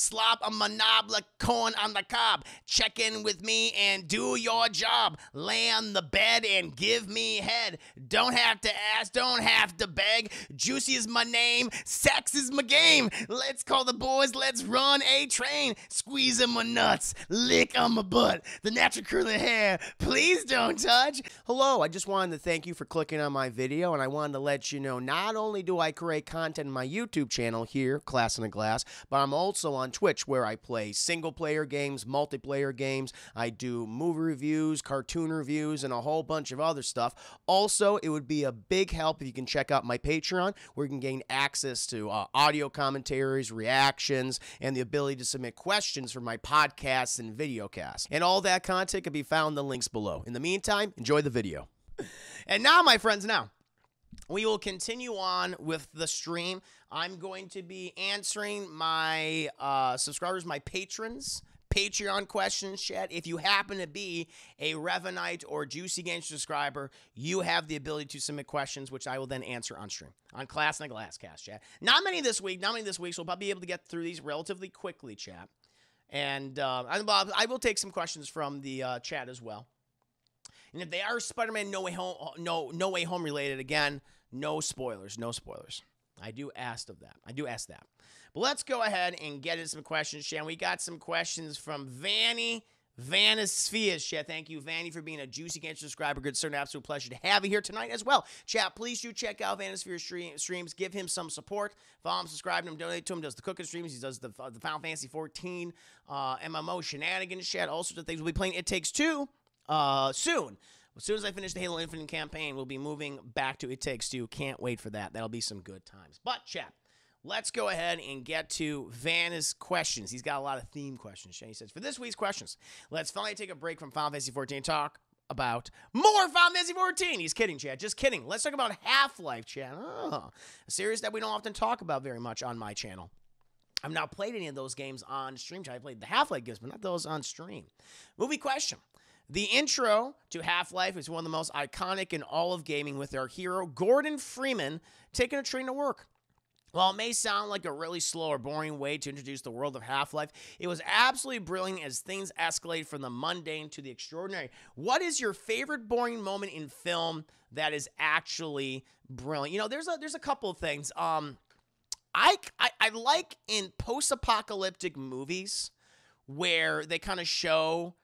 slop a manobla corn on the cob. Check in with me and do your job. Lay on the bed and give me head. Don't have to ask, don't have to beg. Juicy is my name, sex is my game. Let's call the boys, let's run a train. Squeeze in my nuts, lick on my butt. The natural curly hair, please don't touch. Hello, I just wanted to thank you for clicking on my video, and I wanted to let you know not only do I create content on my YouTube channel here, Class in a Glass, but I'm also on Twitch where I play single player games, multiplayer games. I do movie reviews, cartoon reviews, and a whole bunch of other stuff. Also, it would be a big help if you can check out my Patreon where you can gain access to uh, audio commentaries, reactions, and the ability to submit questions for my podcasts and videocasts. And all that content can be found in the links below. In the meantime, enjoy the video. And now, my friends, now we will continue on with the stream. I'm going to be answering my uh, subscribers, my patrons. Patreon questions, chat. If you happen to be a Revenite or Juicy Games subscriber, you have the ability to submit questions, which I will then answer on stream on Class and a Glasscast, chat. Not many this week, not many this week, so we'll probably be able to get through these relatively quickly, chat. And uh, I, will take some questions from the uh, chat as well. And if they are Spider-Man No Way Home, no No Way Home related, again, no spoilers, no spoilers. I do ask of that. I do ask that. But let's go ahead and get into some questions, Shan. We got some questions from Vanny. Vanispheres, chat. Thank you, Vanny, for being a Juicy Game subscriber. Good, sir. An absolute pleasure to have you here tonight as well. Chat, please do check out Vanisphere stream, streams. Give him some support. Follow him, subscribe to him, donate to him. Does the cooking streams. He does the, the Final Fantasy 14 uh, MMO shenanigans, chat. All sorts of things. We'll be playing It Takes Two uh, soon. As soon as I finish the Halo Infinite campaign, we'll be moving back to It Takes Two. Can't wait for that. That'll be some good times. But, chat, let's go ahead and get to Vanny's questions. He's got a lot of theme questions. Shane says, for this week's questions, let's finally take a break from Final Fantasy 14 talk about more Final Fantasy 14. He's kidding, Chad. Just kidding. Let's talk about Half Life, Chad. Oh, a series that we don't often talk about very much on my channel. I've not played any of those games on stream. I played the Half Life games, but not those on stream. Movie question. The intro to Half Life is one of the most iconic in all of gaming with our hero, Gordon Freeman, taking a train to work. While it may sound like a really slow or boring way to introduce the world of Half Life, it was absolutely brilliant as things escalate from the mundane to the extraordinary. What is your favorite boring moment in film that is actually brilliant? You know, there's a there's a couple of things. Um, I I, I like in post-apocalyptic movies where they kind of show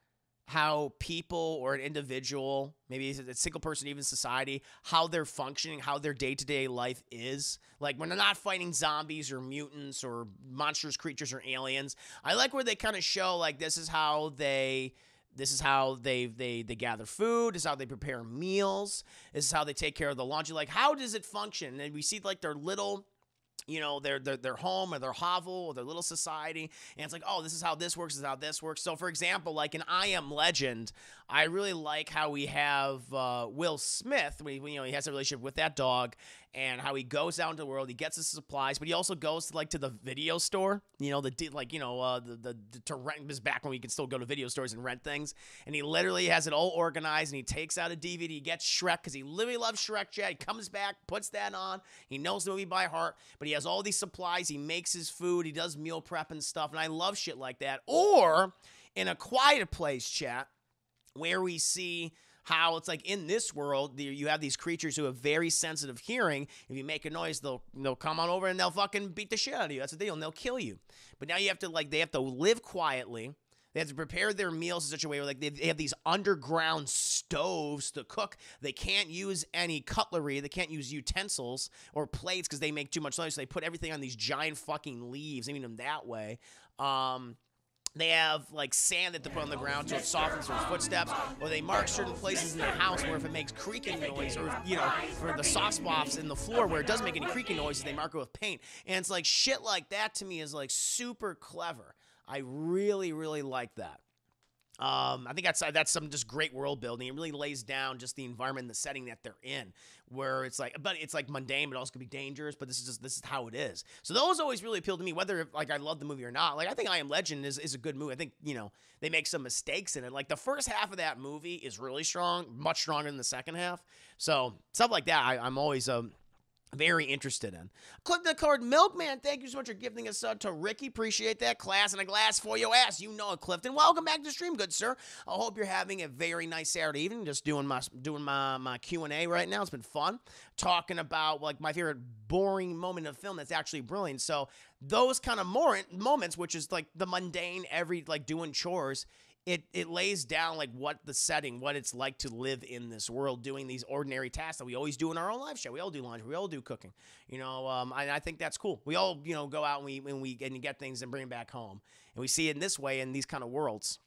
how people or an individual, maybe a single person, even society, how they're functioning, how their day to day life is. Like when they're not fighting zombies or mutants or monstrous creatures or aliens. I like where they kind of show like this is how they. This is how they they they gather food. This is how they prepare meals. This is how they take care of the laundry. Like, how does it function? And we see like their little you know their, their their home or their hovel or their little society and it's like oh this is how this works this is how this works. So for example like in i am legend i really like how we have uh, will smith when, he, you know he has a relationship with that dog and how he goes out into the world he gets his supplies but he also goes to like to the video store you know the like you know uh, the, the, the to rent this back when we can still go to video stores and rent things and he literally has it all organized and he takes out a dvd he gets shrek because he literally loves shrek Chad. he comes back puts that on he knows the movie by heart but he has all these supplies. He makes his food. He does meal prep and stuff. And I love shit like that. Or in a quiet place chat where we see how it's like in this world you have these creatures who have very sensitive hearing if you make a noise they'll they'll come on over and they'll fucking beat the shit out of you that's the deal and they'll kill you but now you have to like they have to live quietly they have to prepare their meals in such a way where like they have these underground stoves to cook. They can't use any cutlery. They can't use utensils or plates because they make too much noise. So they put everything on these giant fucking leaves. I mean them that way. Um, they have like sand that they put on the ground so it softens their footsteps, or they mark certain places in the house where if it makes creaking noise, or you know, for the soft spots in the floor where it doesn't make any creaking noises, they mark it with paint. And it's like shit like that to me is like super clever. I really, really like that. Um, I think that's that's some just great world building. It really lays down just the environment and the setting that they're in, where it's like, but it's like mundane, but also could be dangerous. But this is just this is how it is. So those always really appeal to me, whether like I love the movie or not. Like I think I Am Legend is, is a good movie. I think you know they make some mistakes in it. Like the first half of that movie is really strong, much stronger than the second half. So stuff like that, I, I'm always um very interested in. Click the card Milkman. Thank you so much for gifting us uh, to Ricky. Appreciate that. Class and a glass for your ass. You know it, Clifton. Welcome back to the stream, good sir. I hope you're having a very nice Saturday evening. Just doing my doing my my Q and A right now. It's been fun talking about like my favorite boring moment of film that's actually brilliant. So those kind of more moments, which is like the mundane, every like doing chores it it lays down like what the setting, what it's like to live in this world, doing these ordinary tasks that we always do in our own life show. We all do laundry, we all do cooking. You know, um, I, I think that's cool. We all you know go out and we and we and get things and bring them back home, and we see it in this way in these kind of worlds.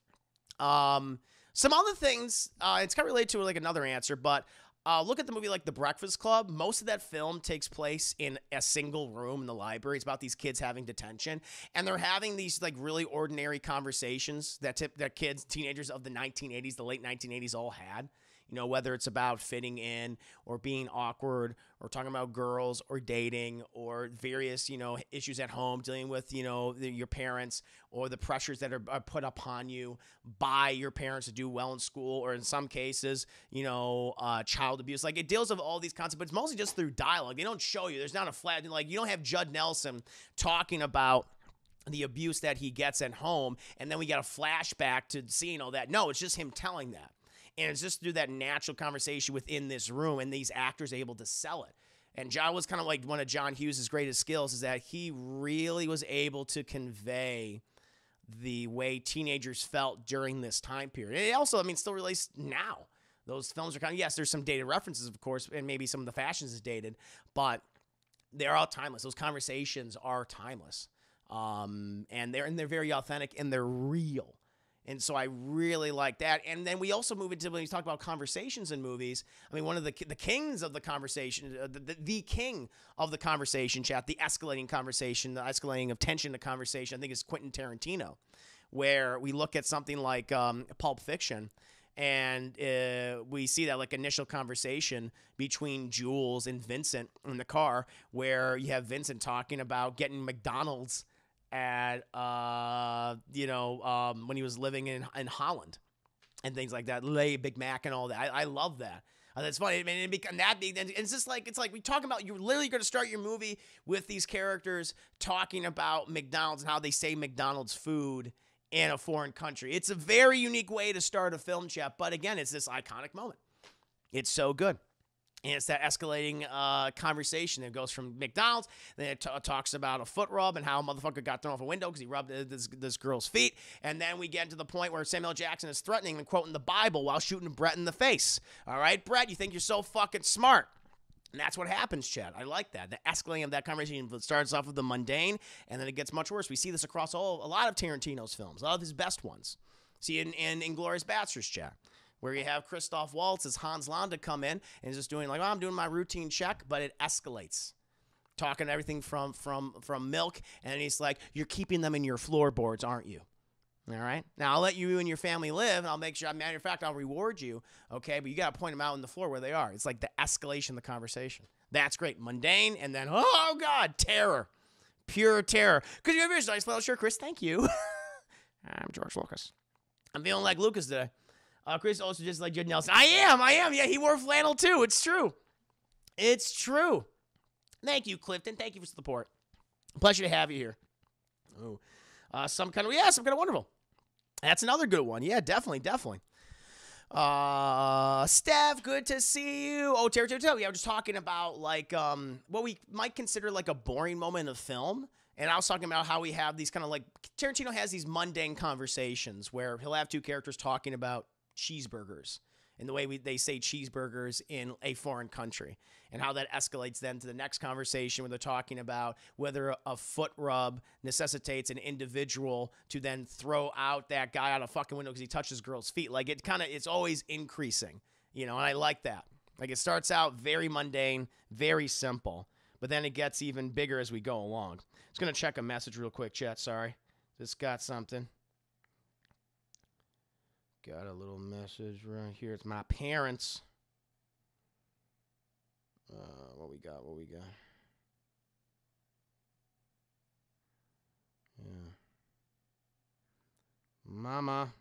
Um, some other things, uh, it's kind of related to like another answer, but uh, look at the movie like The Breakfast Club. Most of that film takes place in a single room in the library. It's about these kids having detention, and they're having these like really ordinary conversations that tip that kids, teenagers of the 1980s, the late 1980s, all had you know, whether it's about fitting in or being awkward or talking about girls or dating or various, you know, issues at home, dealing with, you know, the, your parents or the pressures that are, are, put upon you by your parents to do well in school or in some cases, you know, uh, child abuse. Like it deals with all these concepts, but it's mostly just through dialogue. They don't show you. There's not a flat, like you don't have Judd Nelson talking about the abuse that he gets at home and then we get a flashback to seeing all that no it's just him telling that and it's just through that natural conversation within this room and these actors able to sell it. And John was kind of like one of John Hughes' greatest skills is that he really was able to convey the way teenagers felt during this time period. And it also, I mean, still relates now. Those films are kind of, yes, there's some dated references, of course, and maybe some of the fashions is dated, but they're all timeless. Those conversations are timeless. Um, and they're and they're very authentic and they're real. And so I really like that. And then we also move into when we talk about conversations in movies. I mean, one of the the kings of the conversation, uh, the, the, the, king of the conversation chat, the escalating conversation, the escalating of tension, the conversation. I think is Quentin Tarantino, where we look at something like um, Pulp Fiction. And uh, we see that like initial conversation between Jules and Vincent in the car, where you have Vincent talking about getting McDonald's at uh, you know um, when he was living in in Holland and things like that, Le Big Mac and all that. I, I love that. Uh, that's funny. I mean, it become that big. And it's just like it's like we talk about. You're literally going to start your movie with these characters talking about McDonald's and how they say McDonald's food in a foreign country. It's a very unique way to start a film, chat. But again, it's this iconic moment. It's so good. And it's that escalating uh, conversation that goes from McDonald's. Then it t- talks about a foot rub and how a motherfucker got thrown off a window because he rubbed this, this girl's feet. And then we get to the point where Samuel Jackson is threatening and quoting the Bible while shooting Brett in the face. All right, Brett, you think you're so fucking smart. And that's what happens, Chad. I like that. The escalating of that conversation starts off with the mundane, and then it gets much worse. We see this across all a lot of Tarantino's films, a lot of his best ones. See in in Inglourious Basterds, Chad where you have Christoph Waltz as Hans Landa come in and just doing like, I'm doing my routine check, but it escalates. Talking everything from from from milk, and he's like, "You're keeping them in your floorboards, aren't you?" All right. Now I'll let you and your family live, and I'll make sure. Matter of fact, I'll reward you. Okay, but you got to point them out on the floor where they are. It's like the escalation of the conversation. That's great. Mundane, and then oh god, terror, pure terror. Could you have your nice little shirt, Chris? Thank you. I'm George Lucas. I'm feeling like Lucas today. Uh, Chris also just like Judd Nelson. I am, I am. Yeah, he wore flannel too. It's true. It's true. Thank you, Clifton. Thank you for support. Pleasure to have you here. Oh, uh, some kind of yeah, some kind of wonderful. That's another good one. Yeah, definitely, definitely. Uh, Steph, good to see you. Oh, Terry, Terry, Terry. Yeah, I'm just talking about like um what we might consider like a boring moment of film. And I was talking about how we have these kind of like Tarantino has these mundane conversations where he'll have two characters talking about cheeseburgers and the way we, they say cheeseburgers in a foreign country and how that escalates then to the next conversation where they're talking about whether a foot rub necessitates an individual to then throw out that guy out a fucking window because he touches girl's feet. Like it kind of it's always increasing you know and i like that. Like it starts out very mundane very simple but then it gets even bigger as we go along. Just gonna check a message real quick chat sorry. Just got something Got a little message right here. It's my parents. Uh, what we got? What we got? Yeah. Mama.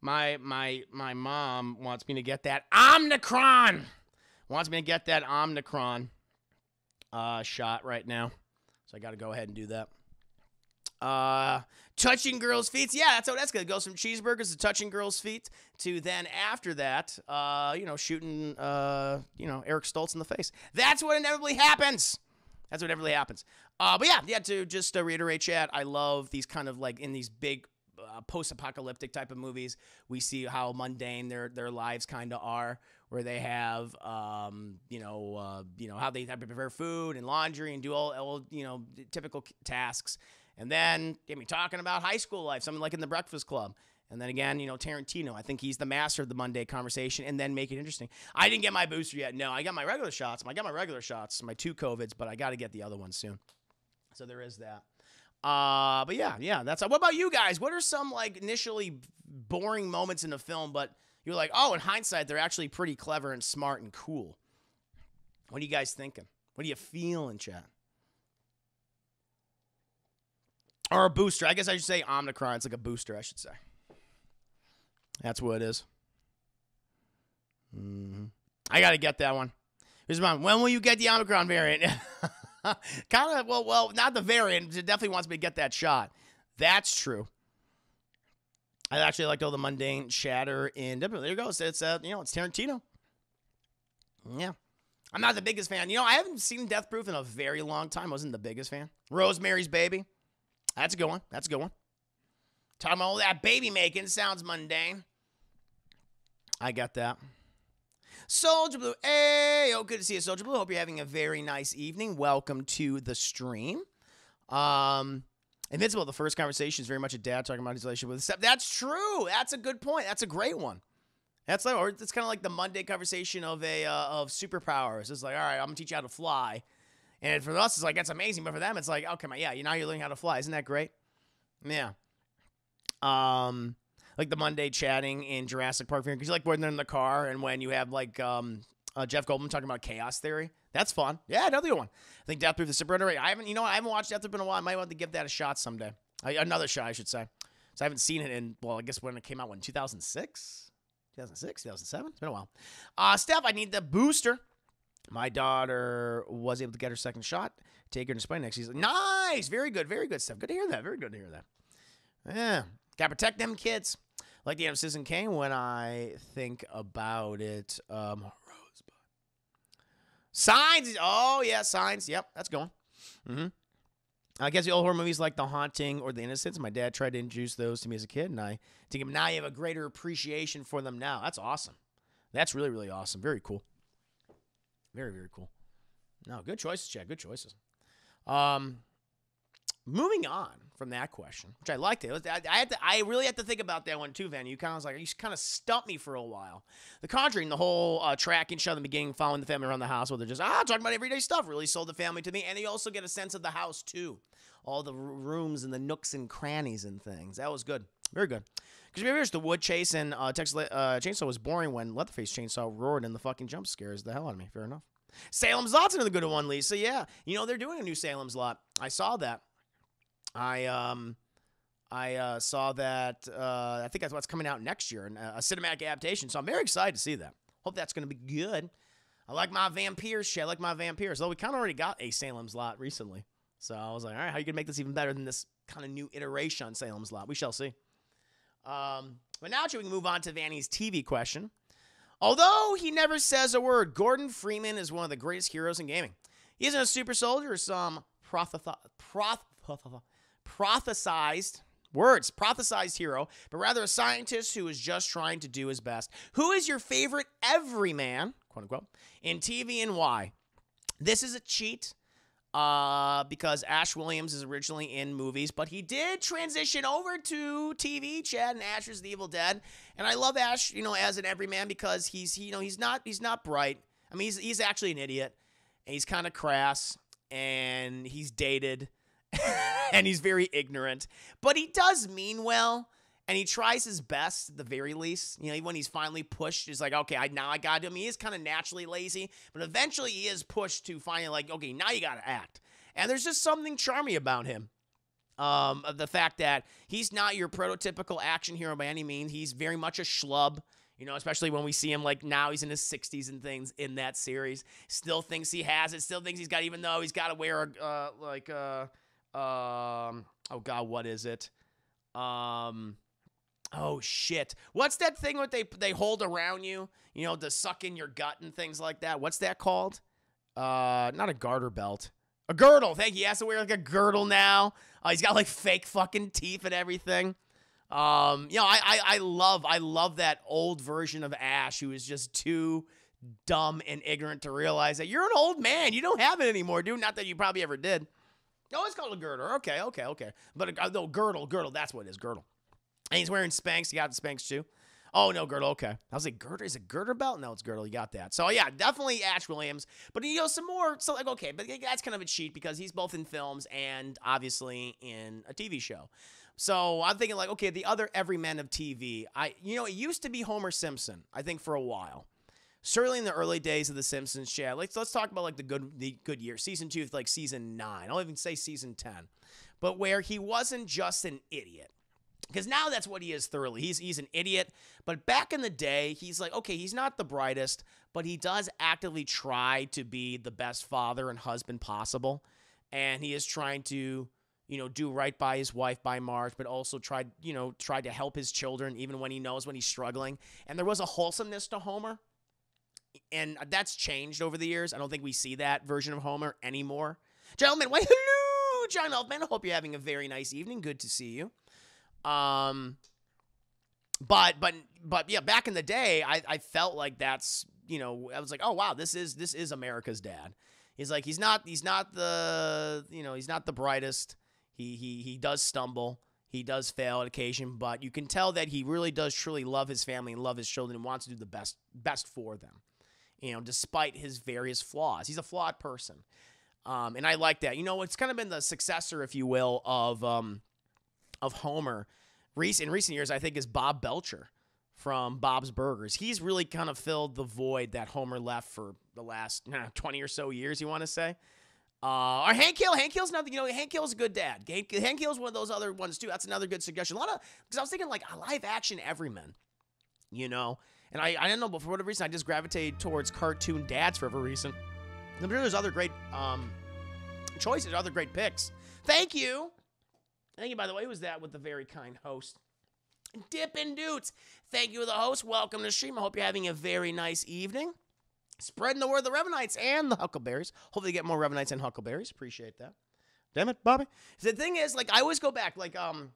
My my my mom wants me to get that Omnicron. Wants me to get that Omnicron. uh, shot right now, so I got to go ahead and do that. Uh, touching girls' feet. Yeah, that's how that's gonna go. Some cheeseburgers to touching girls' feet to then after that, uh, you know, shooting, uh, you know, Eric Stoltz in the face. That's what inevitably happens. That's what inevitably happens. Uh, but yeah, yeah. To just uh, reiterate, chat. I love these kind of like in these big uh, post-apocalyptic type of movies. We see how mundane their their lives kind of are, where they have, um, you know, uh, you know how they have to prepare food and laundry and do all, all you know typical tasks. And then get me talking about high school life, something like in the Breakfast Club. And then again, you know, Tarantino. I think he's the master of the Monday conversation and then make it interesting. I didn't get my booster yet. No, I got my regular shots. I got my regular shots, my two COVIDs, but I got to get the other one soon. So there is that. Uh, but yeah, yeah, that's what about you guys? What are some like initially boring moments in the film, but you're like, oh, in hindsight, they're actually pretty clever and smart and cool. What are you guys thinking? What are you feeling, chat? Or a booster. I guess I should say Omicron. It's like a booster, I should say. That's what it is. Mm-hmm. I got to get that one. Here's mine. When will you get the Omicron variant? kind of, well, well, not the variant. It definitely wants me to get that shot. That's true. I actually liked all the mundane chatter in. There you go. It's, uh, you know, it's Tarantino. Yeah. I'm not the biggest fan. You know, I haven't seen Death Proof in a very long time. I wasn't the biggest fan. Rosemary's Baby. That's a good one. That's a good one. Talking about all that baby making sounds mundane. I got that. Soldier Blue. Hey, oh, good to see you, Soldier Blue. Hope you're having a very nice evening. Welcome to the stream. Um, Invincible, the first conversation is very much a dad talking about his relationship with his step. That's true. That's a good point. That's a great one. That's like, or it's kind of like the Monday conversation of a uh, of superpowers. It's like, all right, I'm gonna teach you how to fly. And for us, it's like, that's amazing. But for them, it's like, okay, yeah, you now you're learning how to fly. Isn't that great? Yeah. Um, like the Monday chatting in Jurassic Park because you like when they're in the car and when you have like um uh, Jeff Goldblum talking about chaos theory. That's fun. Yeah, another good one. I think Death Proof the Super I haven't, you know, I haven't watched Death Proof in a while. I might want to give that a shot someday. Another shot, I should say. So I haven't seen it in, well, I guess when it came out, when 2006, 2006, 2007. It's been a while. Uh, Steph, I need the booster. My daughter was able to get her second shot. Take her to Spain next season. Nice. Very good. Very good stuff. Good to hear that. Very good to hear that. Yeah. Gotta protect them kids. Like the of Citizen Kane when I think about it. Um, Rosebud. Signs. Oh, yeah. Signs. Yep. That's going. Mm-hmm. I guess the old horror movies like The Haunting or The Innocents. My dad tried to introduce those to me as a kid, and I think now I have a greater appreciation for them now. That's awesome. That's really, really awesome. Very cool. Very, very cool. No, good choices, Chad. Good choices. Um, moving on from that question, which I liked it. I, I had to, I really had to think about that one too, Van. You kind of was like, you kind of stumped me for a while. The Conjuring, the whole uh, tracking show in the beginning, following the family around the house, where they're just ah talking about everyday stuff, really sold the family to me, and you also get a sense of the house too, all the rooms and the nooks and crannies and things. That was good, very good. Because remember, the wood chase and uh, Texas uh, Chainsaw was boring when Leatherface Chainsaw roared and the fucking jump scares the hell out of me. Fair enough. Salem's Lot's another good one, Lisa. Yeah, you know they're doing a new Salem's Lot. I saw that. I um, I uh, saw that. Uh, I think that's what's coming out next year, and a cinematic adaptation. So I'm very excited to see that. Hope that's going to be good. I like my vampires shit. I like my vampires. Though we kind of already got a Salem's Lot recently, so I was like, all right, how you gonna make this even better than this kind of new iteration on Salem's Lot? We shall see. Um, but now we can move on to Vanny's TV question. Although he never says a word, Gordon Freeman is one of the greatest heroes in gaming. He isn't a super soldier or some prophesized words, prophesized hero, but rather a scientist who is just trying to do his best. Who is your favorite everyman, quote unquote, in TV and why? This is a cheat uh, because Ash Williams is originally in movies, but he did transition over to TV. Chad and Ash is the Evil Dead, and I love Ash, you know, as an everyman because he's, you know, he's not he's not bright. I mean, he's he's actually an idiot, and he's kind of crass, and he's dated, and he's very ignorant, but he does mean well and he tries his best at the very least. You know, when he's finally pushed, he's like, okay, I, now I got him. He is kind of naturally lazy, but eventually he is pushed to finally like, okay, now you got to act. And there's just something charming about him. Um, the fact that he's not your prototypical action hero by any means. He's very much a schlub. You know, especially when we see him like now he's in his 60s and things in that series. Still thinks he has it. Still thinks he's got, even though he's got to wear a uh, like uh um oh god, what is it? Um oh shit, what's that thing what they they hold around you? You know, to suck in your gut and things like that. What's that called? Uh, not a garter belt. A girdle. Thank you. He has to wear like a girdle now. Uh, he's got like fake fucking teeth and everything. Um, you know, I, I I love I love that old version of Ash who is just too dumb and ignorant to realize that you're an old man. You don't have it anymore, dude. Not that you probably ever did. Oh, it's called a girdle. Okay, okay, okay. But a, no, girdle, girdle. That's what it is, girdle. And he's wearing Spanx. He got the Spanx too. Oh no, girdle. Okay, I was like, girder is it girder belt? No, it's girdle. You got that. So yeah, definitely Ash Williams. But you know some more. So like, okay, but that's kind of a cheat because he's both in films and obviously in a TV show. So I'm thinking like, okay, the other everyman of TV. I you know it used to be Homer Simpson. I think for a while. Certainly in the early days of the Simpsons, yeah. Let's let's talk about like the good the good year, season two, like season nine. I'll even say season ten, but where he wasn't just an idiot because now that's what he is thoroughly. He's he's an idiot, but back in the day, he's like okay, he's not the brightest, but he does actively try to be the best father and husband possible, and he is trying to you know do right by his wife by Marge, but also tried you know tried to help his children even when he knows when he's struggling. And there was a wholesomeness to Homer, and that's changed over the years. I don't think we see that version of Homer anymore. Gentlemen, why hello, John Elfman. I hope you're having a very nice evening. Good to see you. Um, but but but yeah, back in the day, I I felt like that's you know I was like, oh wow, this is this is America's dad. He's like he's not he's not the you know he's not the brightest. He he he does stumble. He does fail at occasion, but you can tell that he really does truly love his family and love his children and wants to do the best best for them. You know, despite his various flaws, he's a flawed person, um, and I like that. You know, it's kind of been the successor, if you will, of um, of Homer in recent years, I think, is Bob Belcher from Bob's Burgers. He's really kind of filled the void that Homer left for the last 20 or so years, you want to say. Uh, or Hank Hill. Hank Hill's nothing, you know, Hank Hill's a good dad. Hank, Hank Hill's one of those other ones, too. That's another good suggestion. A lot of, because I was thinking like live action Everyman, you know? And I, I don't know, but for whatever reason, I just gravitated towards cartoon dads for whatever reason. I'm sure there's other great um, choices, other great picks. Thank you. Thank you, by the way. Was that with the very kind host? Dippin' Doots. Thank you, the host. Welcome to the stream. I hope you're having a very nice evening. Spreading the word of the Revenites and the Huckleberries. Hopefully, get more Revenites and Huckleberries. Appreciate that. Damn it, Bobby. The thing is, like, I always go back, like, um,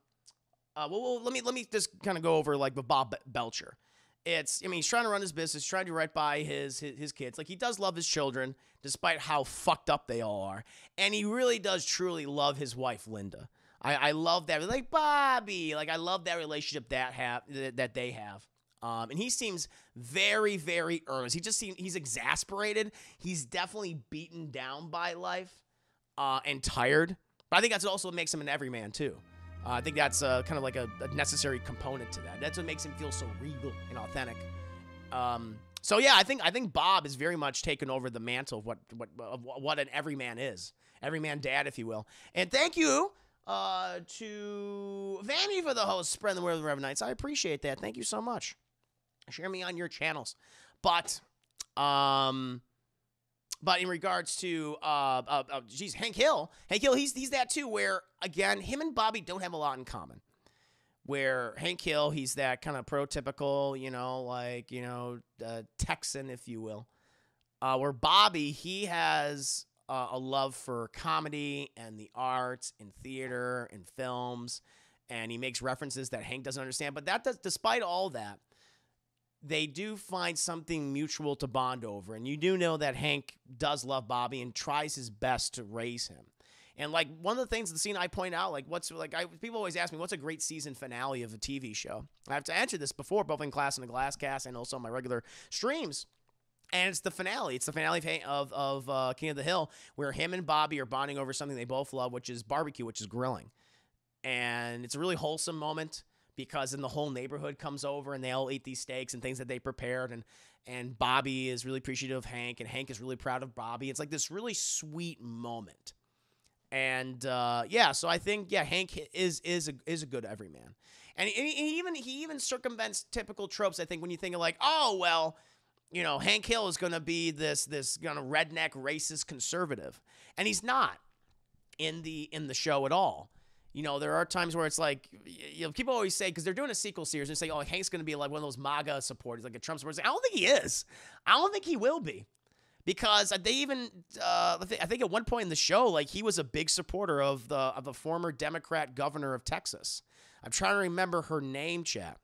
uh, well, well let me let me just kind of go over like the Bob Belcher. It's, I mean, he's trying to run his business, trying to do right by his, his his kids. Like he does love his children, despite how fucked up they all are, and he really does truly love his wife Linda. I, I love that. Like Bobby, like I love that relationship that have that they have. Um, and he seems very, very earnest. He just seems he's exasperated. He's definitely beaten down by life uh, and tired. But I think that's also what makes him an everyman too. Uh, I think that's uh, kind of like a, a, necessary component to that. That's what makes him feel so regal and authentic. Um, so yeah, I think I think Bob is very much taken over the mantle of what what of what an everyman is, everyman dad, if you will. And thank you uh, to Vanny for the host, spread the word of the Revenites. I appreciate that. Thank you so much. Share me on your channels. But, um, but in regards to, uh, uh, uh, geez, Hank Hill, Hank Hill, he's he's that too. Where again, him and Bobby don't have a lot in common. Where Hank Hill, he's that kind of prototypical, you know, like you know, uh, Texan, if you will. Uh, where Bobby, he has uh, a love for comedy and the arts and theater and films, and he makes references that Hank doesn't understand. But that does, despite all that, they do find something mutual to bond over, and you do know that Hank does love Bobby and tries his best to raise him. And like one of the things, the scene I point out, like what's like I people always ask me, what's a great season finale of a TV show? I have to answer this before, both in class and the glass cast, and also my regular streams and it's the finale. It's the finale of of uh, King of the Hill, where him and Bobby are bonding over something they both love, which is barbecue, which is grilling, and it's a really wholesome moment because then the whole neighborhood comes over and they all eat these steaks and things that they prepared, and and Bobby is really appreciative of Hank, and Hank is really proud of Bobby. It's like this really sweet moment, And uh, yeah, so I think yeah, Hank is is a, is a good everyman, and and he even he even circumvents typical tropes. I think when you think of like, oh well, you know, Hank Hill is going to be this this kind of redneck racist conservative, and he's not in the in the show at all. You know, there are times where it's like, you know, people always say because they're doing a sequel series and say, oh, Hank's going to be like one of those MAGA supporters, like a Trump supporter. I don't think he is. I don't think he will be because they even uh, I think at one point in the show, like he was a big supporter of the of the former Democrat governor of Texas. I'm trying to remember her name, chat.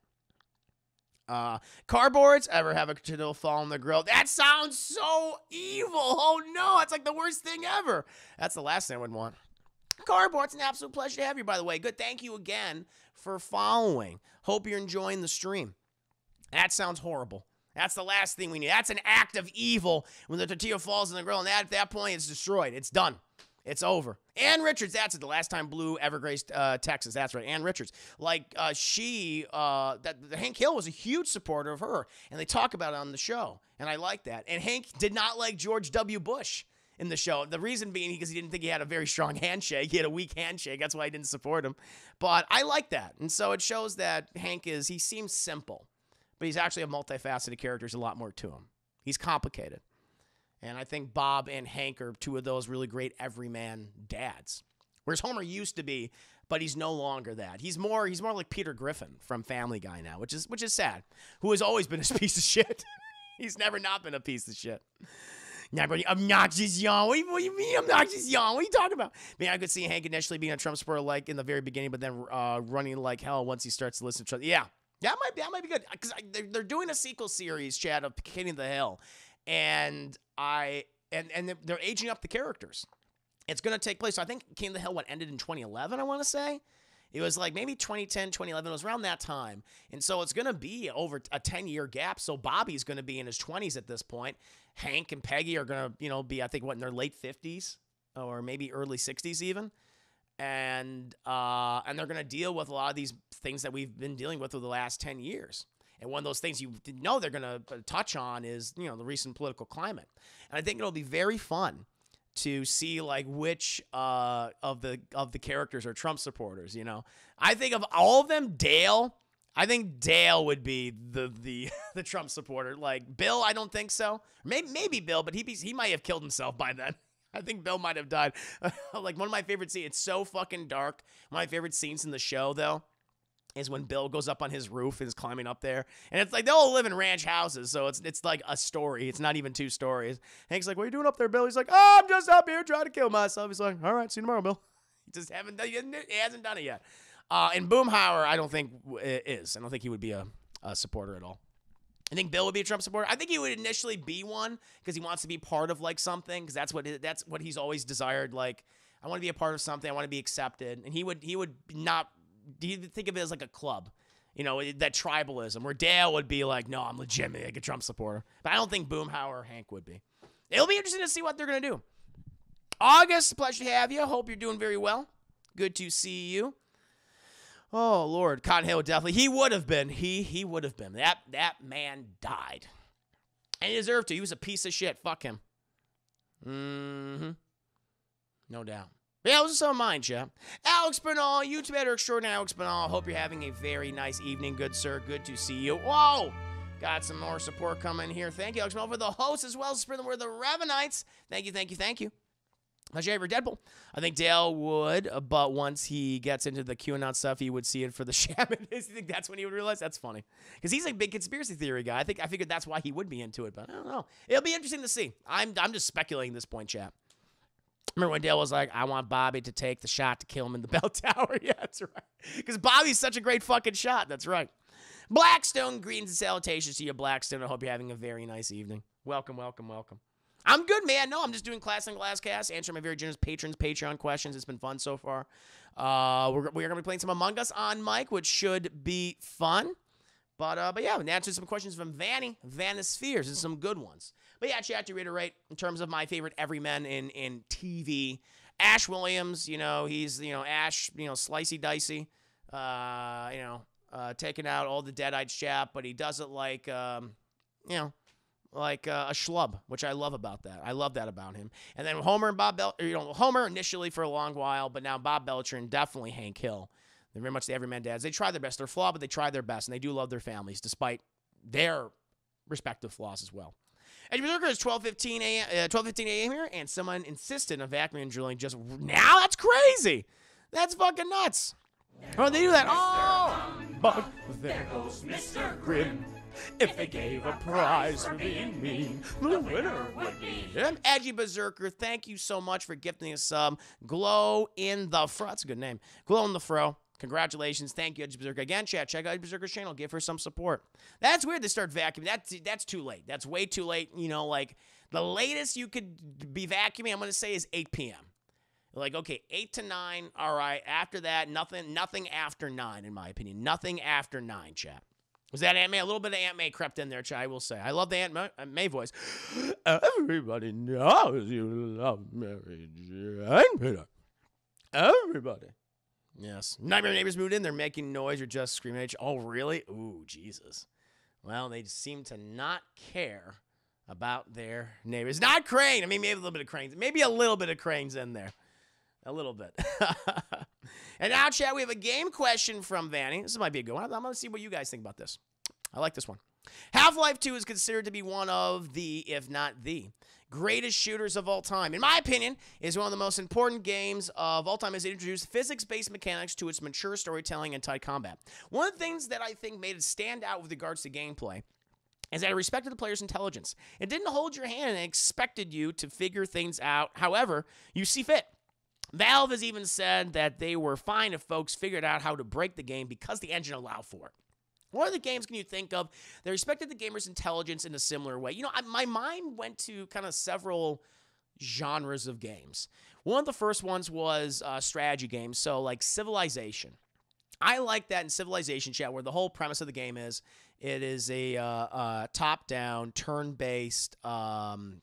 Uh, cardboards ever have a candle fall on the grill? That sounds so evil. Oh no, it's like the worst thing ever. That's the last thing I would want. Cardboard, it's an absolute pleasure to have you, by the way. Good. Thank you again for following. Hope you're enjoying the stream. That sounds horrible. That's the last thing we need. That's an act of evil when the tortilla falls in the grill, and at that point, it's destroyed. It's done. It's over. Ann Richards, that's it. The last time Blue ever graced uh, Texas. That's right. Ann Richards. Like, uh, she, uh, that Hank Hill was a huge supporter of her, and they talk about it on the show, and I like that. And Hank did not like George W. Bush in the show. The reason being because he didn't think he had a very strong handshake. He had a weak handshake. That's why he didn't support him. But I like that. And so it shows that Hank is, he seems simple, but he's actually a multifaceted character. There's a lot more to him. He's complicated. And I think Bob and Hank are two of those really great everyman dads. Whereas Homer used to be, but he's no longer that. He's more he's more like Peter Griffin from Family Guy now, which is which is sad. Who has always been a piece of shit. he's never not been a piece of shit. Never obnoxious young. What do, you, what do you mean obnoxious young? What are you talking about? Man, I could see Hank initially being a Trump supporter like in the very beginning, but then uh, running like hell once he starts to listen to Trump. Yeah, that might be that might be good because they're, they're doing a sequel series, Chad, of King of the Hill, and I and and they're aging up the characters. It's going to take place. So I think King of the Hill what ended in 2011. I want to say. It was like maybe 2010, 2011. It was around that time. And so it's going to be over a 10 year gap. So Bobby's going to be in his 20s at this point. Hank and Peggy are going to, you know, be, I think, what, in their late 50s or maybe early 60s even. And uh, and they're going to deal with a lot of these things that we've been dealing with over the last 10 years. And one of those things you know they're going to uh, touch on is, you know, the recent political climate. And I think it'll be very fun to see like which uh, of the of the characters are Trump supporters, you know. I think of all of them, Dale, I think Dale would be the the the Trump supporter. Like Bill, I don't think so. Maybe maybe Bill, but he be, he might have killed himself by then. I think Bill might have died. like one of my favorite scenes. It's so fucking dark. One of my favorite scenes in the show, though, is when Bill goes up on his roof and is climbing up there. And it's like they all live in ranch houses, so it's it's like a story. It's not even two stories. Hank's like, "What are you doing up there, Bill?" He's like, "Oh, I'm just up here trying to kill myself." He's like, "All right, see you tomorrow, Bill." He just haven't done, he hasn't done it yet. Uh, and Boomhauer, I don't think is. I don't think he would be a, a supporter at all. I think Bill would be a Trump supporter. I think he would initially be one because he wants to be part of like something because that's what that's what he's always desired. Like I want to be a part of something. I want to be accepted. And he would he would not do you think of it as like a club? You know, that tribalism where Dale would be like, no, I'm legitimately like a Trump supporter. But I don't think Boomhauer or Hank would be. It'll be interesting to see what they're going to do. August, pleasure to have you. Hope you're doing very well. Good to see you. Oh Lord, Cotton Hill definitely. He would have been. He he would have been. That that man died, and he deserved to. He was a piece of shit. Fuck him. Mm-hmm. No doubt. Yeah, those are some of mine, Jeff. Alex Bernal, YouTube editor extraordinary Alex Bernal. Hope you're having a very nice evening, good sir. Good to see you. Whoa! Got some more support coming here. Thank you, Alex Bernal, for the host as well as for the, the Revenites. Thank you, thank you, thank you. My favorite Deadpool. I think Dale would, but once he gets into the QAnon stuff, he would see it for the shaman. you think that's when he would realize? That's funny. Because he's a big conspiracy theory guy. I think I figured that's why he would be into it, but I don't know. It'll be interesting to see. I'm I'm just speculating at this point, chap. Remember when Dale was like, I want Bobby to take the shot to kill him in the bell tower? yeah, that's right. Because Bobby's such a great fucking shot. That's right. Blackstone, greetings and salutations to you, Blackstone. I hope you're having a very nice evening. Welcome, welcome, welcome. I'm good, man. No, I'm just doing Class and Glasscast, answering my very generous patrons' Patreon questions. It's been fun so far. Uh, we're, we're going to be playing some Among Us on mic, which should be fun. But uh, but yeah, answering some questions from Vanny, Vanispheres, and some good ones. But yeah, chat to reiterate in terms of my favorite everyman in in TV, Ash Williams. You know, he's you know Ash, you know slicey dicey, uh, you know, uh, taking out all the deadites chap, but he does it like um, you know, like uh, a schlub, which I love about that. I love that about him. And then Homer and Bob Bel, you know, Homer initially for a long while, but now Bob Belcher and definitely Hank Hill. They're very much the everyman dads. They try their best. They're flawed, but they try their best, and they do love their families despite their respective flaws as well. Edge Berserker is 12:15 a.m. Uh, 12:15 a.m. here, and someone insisted on vacuuming and drilling just now. That's crazy. That's fucking nuts. Oh, they do that. Oh, but there goes Mr. Grimm. If they gave a prize for being mean, the winner would be him. Edgy Berserker, thank you so much for gifting us some Glow in the Fro. That's a good name. Glow in the Fro. Congratulations. Thank you, Edge Berserker. Again, chat, check out Edge Berserker's channel. Give her some support. That's weird to start vacuuming. That's, that's too late. That's way too late. You know, like the latest you could be vacuuming, I'm going to say, is 8 p.m. Like, okay, 8 to 9. All right. After that, nothing, nothing after 9, in my opinion. Nothing after 9, chat. Was that Aunt May? A little bit of Aunt May crept in there, Chai, I will say. I love the Aunt Aunt May voice. Everybody knows you love Mary Jane Everybody. Yes. Nightmare neighbors moved in. They're making noise or just screaming. Oh, really? Ooh, Jesus. Well, they seem to not care about their neighbors. Not Crane. I mean, maybe a little bit of Cranes. Maybe a little bit of Cranes in there. A little bit. and now, chat, we have a game question from Vanny. This might be a good one. I'm going to see what you guys think about this. I like this one. Half Life 2 is considered to be one of the, if not the, greatest shooters of all time. In my opinion, is one of the most important games of all time as it introduced physics-based mechanics to its mature storytelling and tight combat. One of the things that I think made it stand out with regards to gameplay is that it respected the player's intelligence. It didn't hold your hand and expected you to figure things out however you see fit. Valve has even said that they were fine if folks figured out how to break the game because the engine allowed for it. What other games can you think of that respected the gamer's intelligence in a similar way? You know, I, my mind went to kind of several genres of games. One of the first ones was uh, strategy games, so like Civilization. I like that in Civilization chat, where the whole premise of the game is it is a uh, uh, top-down, turn-based um,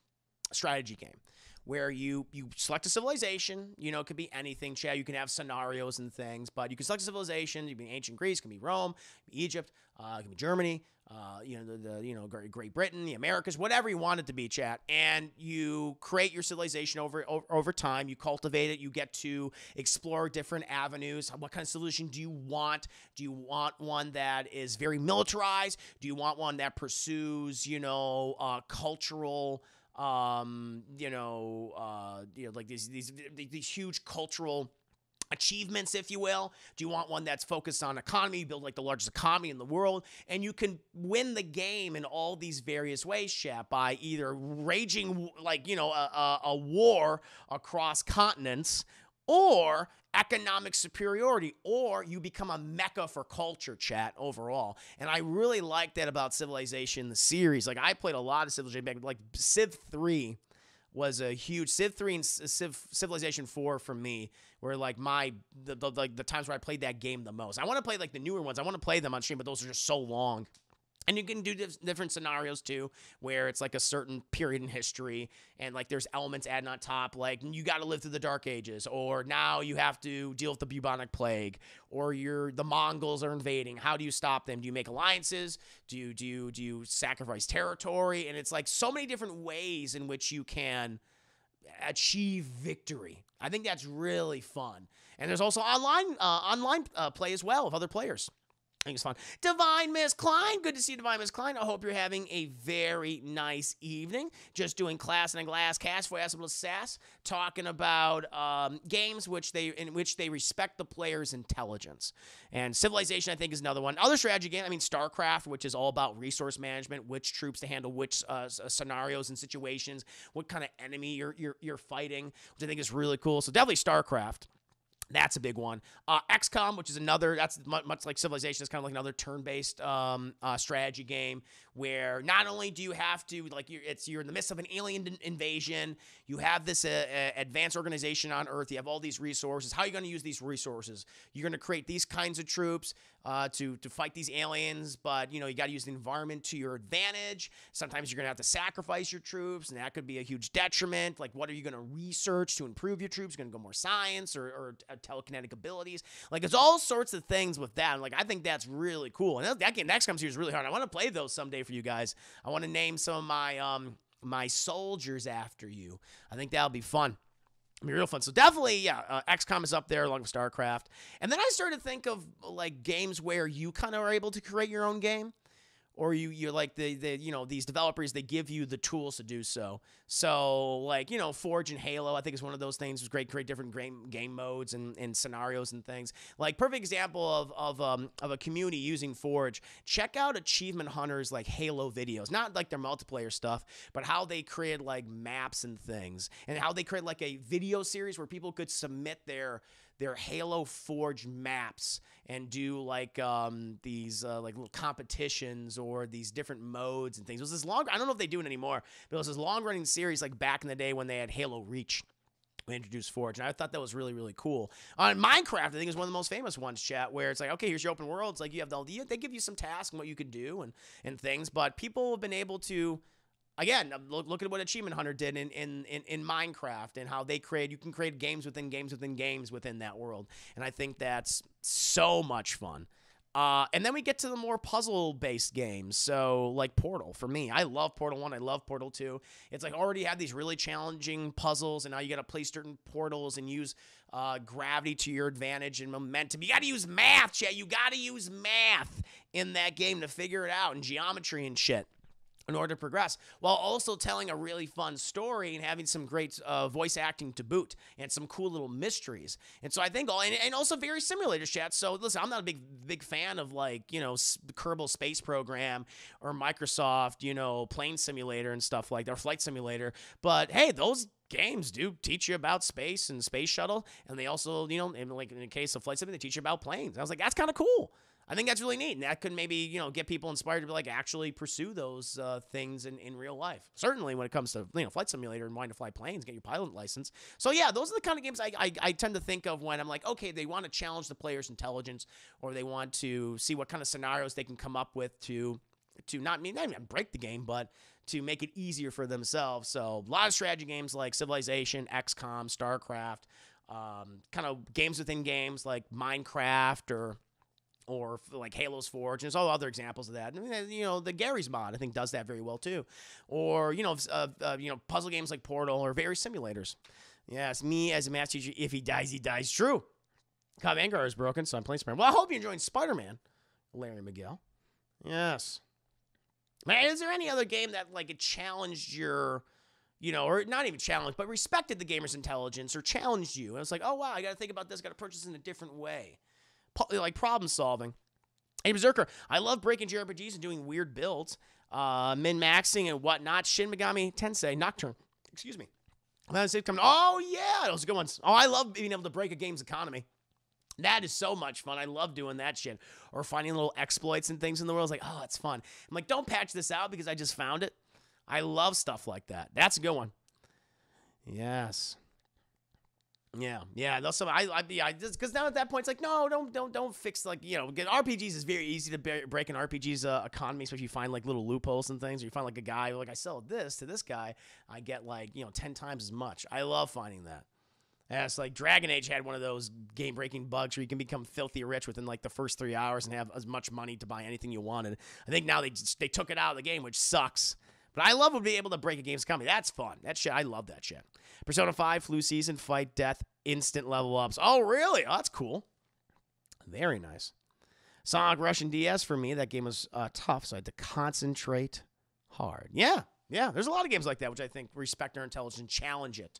strategy game where you you select a civilization. You know, it could be anything. Chad, you can have scenarios and things, but you can select a civilization. You can be ancient Greece, can be Rome, can be Egypt, uh, can be Germany. Uh, you know the, the you know Great Britain, the Americas, whatever you want it to be, chat, and you create your civilization over, over over time. You cultivate it. You get to explore different avenues. What kind of civilization do you want? Do you want one that is very militarized? Do you want one that pursues you know uh, cultural um, you know, uh, you know, like these these these huge cultural achievements, if you will? Do you want one that's focused on economy, build like the largest economy in the world? And you can win the game in all these various ways, chat, by either raging like, you know, a, a, a war across continents or economic superiority, or you become a mecca for culture chat overall. And I really like that about Civilization, the series. Like I played a lot of Civilization back, like Civ 3 was a huge Civ 3 and Civ, Civilization 4 for me were like my the, the like the times where I played that game the most. I want to play like the newer ones. I want to play them on stream, but those are just so long. And you can do different scenarios too, where it's like a certain period in history, and like there's elements added on top, like you got to live through the Dark Ages, or now you have to deal with the bubonic plague, or you're the Mongols are invading. How do you stop them? Do you make alliances? Do you do you do you sacrifice territory? And it's like so many different ways in which you can achieve victory. I think that's really fun. And there's also online uh, online uh, play as well of other players. I think it's fun. Divine Miss Klein. Good to see you, Divine Miss Klein. I hope you're having a very nice evening. Just doing class in a glass cast for Assemble Sass, talking about um, games which they in which they respect the player's intelligence. And Civilization, I think, is another one. Other strategy game, I mean, StarCraft, which is all about resource management, which troops to handle which uh, scenarios and situations, what kind of enemy you're, you're, you're fighting, which I think is really cool. So definitely StarCraft. That's a big one. Uh, XCOM, which is another, that's much, like Civilization, is kind of like another turn-based um, uh, strategy game where not only do you have to like you're, it's you're in the midst of an alien invasion, you have this uh, uh, advanced organization on Earth, you have all these resources. How are you going to use these resources? You're going to create these kinds of troops. uh, to to fight these aliens, but you know you got to use the environment to your advantage. Sometimes you're gonna have to sacrifice your troops, and that could be a huge detriment. Like, what are you gonna research to improve your troops? You're gonna go more science or, or uh, telekinetic abilities. Like, it's all sorts of things with that. And, like, I think that's really cool. And that, that game next comes here is really hard. I want to play those someday for you guys. I want to name some of my um my soldiers after you. I think that'll be fun be real fun. So definitely, yeah, uh, XCOM is up there along with StarCraft. And then I started to think of like games where you kind of are able to create your own game or you you're like the the you know these developers they give you the tools to do so. So like you know Forge and Halo I think is one of those things. It's great, create different game game modes and, and scenarios and things. Like perfect example of of um of a community using Forge. Check out Achievement Hunters like Halo videos, not like their multiplayer stuff, but how they created like maps and things, and how they create like a video series where people could submit their their Halo Forge maps and do like um, these uh, like little competitions or these different modes and things. It was this long. I don't know if they do it anymore, but it was this long running series like back in the day when they had Halo Reach. We introduced Forge, and I thought that was really, really cool. On Minecraft, I think is one of the most famous ones. Chat where it's like, okay, here's your open world. It's like you have the they give you some tasks and what you can do and and things, but people have been able to again, look, look at what Achievement Hunter did in, in, in, in, Minecraft and how they create, you can create games within games within games within that world. And I think that's so much fun. Uh, and then we get to the more puzzle based games. So, like Portal for me, I love Portal 1, I love Portal 2. It's like already have these really challenging puzzles, and now you got to play certain portals and use uh, gravity to your advantage and momentum. You got to use math, chat. You got to use math in that game to figure it out and geometry and shit in order to progress while also telling a really fun story and having some great uh, voice acting to boot and some cool little mysteries. And so i think all and, and also very simulator chat so listen i'm not a big big fan of like you know kerbal space program or microsoft you know plane simulator and stuff like that or flight simulator. But hey those games do teach you about space and space shuttle. And they also you know in like in the case of flight simulator they teach you about planes. I was like that's kind of cool I think that's really neat. And that could maybe, you know, get people inspired to be like actually pursue those uh, things in, in real life. Certainly when it comes to, you know, flight simulator and wanting to fly planes, get your pilot license. So yeah, those are the kind of games I, I, I tend to think of when I'm like, okay, they want to challenge the player's intelligence or they want to see what kind of scenarios they can come up with to, to not mean, not even break the game, but to make it easier for themselves. So a lot of strategy games like Civilization, XCOM, StarCraft, um, kind of games within games like Minecraft or or like Halo's Forge, and there's all other examples of that. And, you know, the Garry's Mod I think does that very well too, or you know, uh, uh, you know, puzzle games like Portal or various simulators. Yes, me as a math teacher, if he dies, he dies. True. Cobb Vanguard is broken, so I'm playing Spider. Man. Well, I hope you're enjoying Spider Man, Larry Miguel. Yes. Man, is there any other game that like it challenged your, you know, or not even challenged, but respected the gamer's intelligence or challenged you? And it's like, oh wow, I got to think about this, got to purchase in a different way like problem solving. Hey, Berserker, I love breaking JRPGs and doing weird builds, uh, min maxing and whatnot. Shin Megami Tensei Nocturne. Excuse me. Oh, yeah, those are good ones. Oh, I love being able to break a game's economy. That is so much fun. I love doing that shit. Or finding little exploits and things in the world. It's like, oh, it's fun. I'm like, don't patch this out because I just found it. I love stuff like that. That's a good one. Yes. Yeah, yeah. That's some. I, I, yeah. Because now at that point, it's like, no, don't, don't, don't fix like you know. Get RPGs is very easy to break an RPG's uh, economy, especially if you find like little loopholes and things. Or you find like a guy like I sell this to this guy, I get like you know ten times as much. I love finding that. Yeah, it's like Dragon Age had one of those game breaking bugs where you can become filthy rich within like the first three hours and have as much money to buy anything you wanted. I think now they just, they took it out of the game, which sucks. But I love to be able to break a game's economy. That's fun. That shit, I love that shit. Persona 5, flu season, fight, death, instant level ups. Oh, really? Oh, that's cool. Very nice. Sonic Russian DS for me, that game was uh, tough, so I had to concentrate hard. Yeah, yeah. There's a lot of games like that, which I think respect our intelligence, challenge it,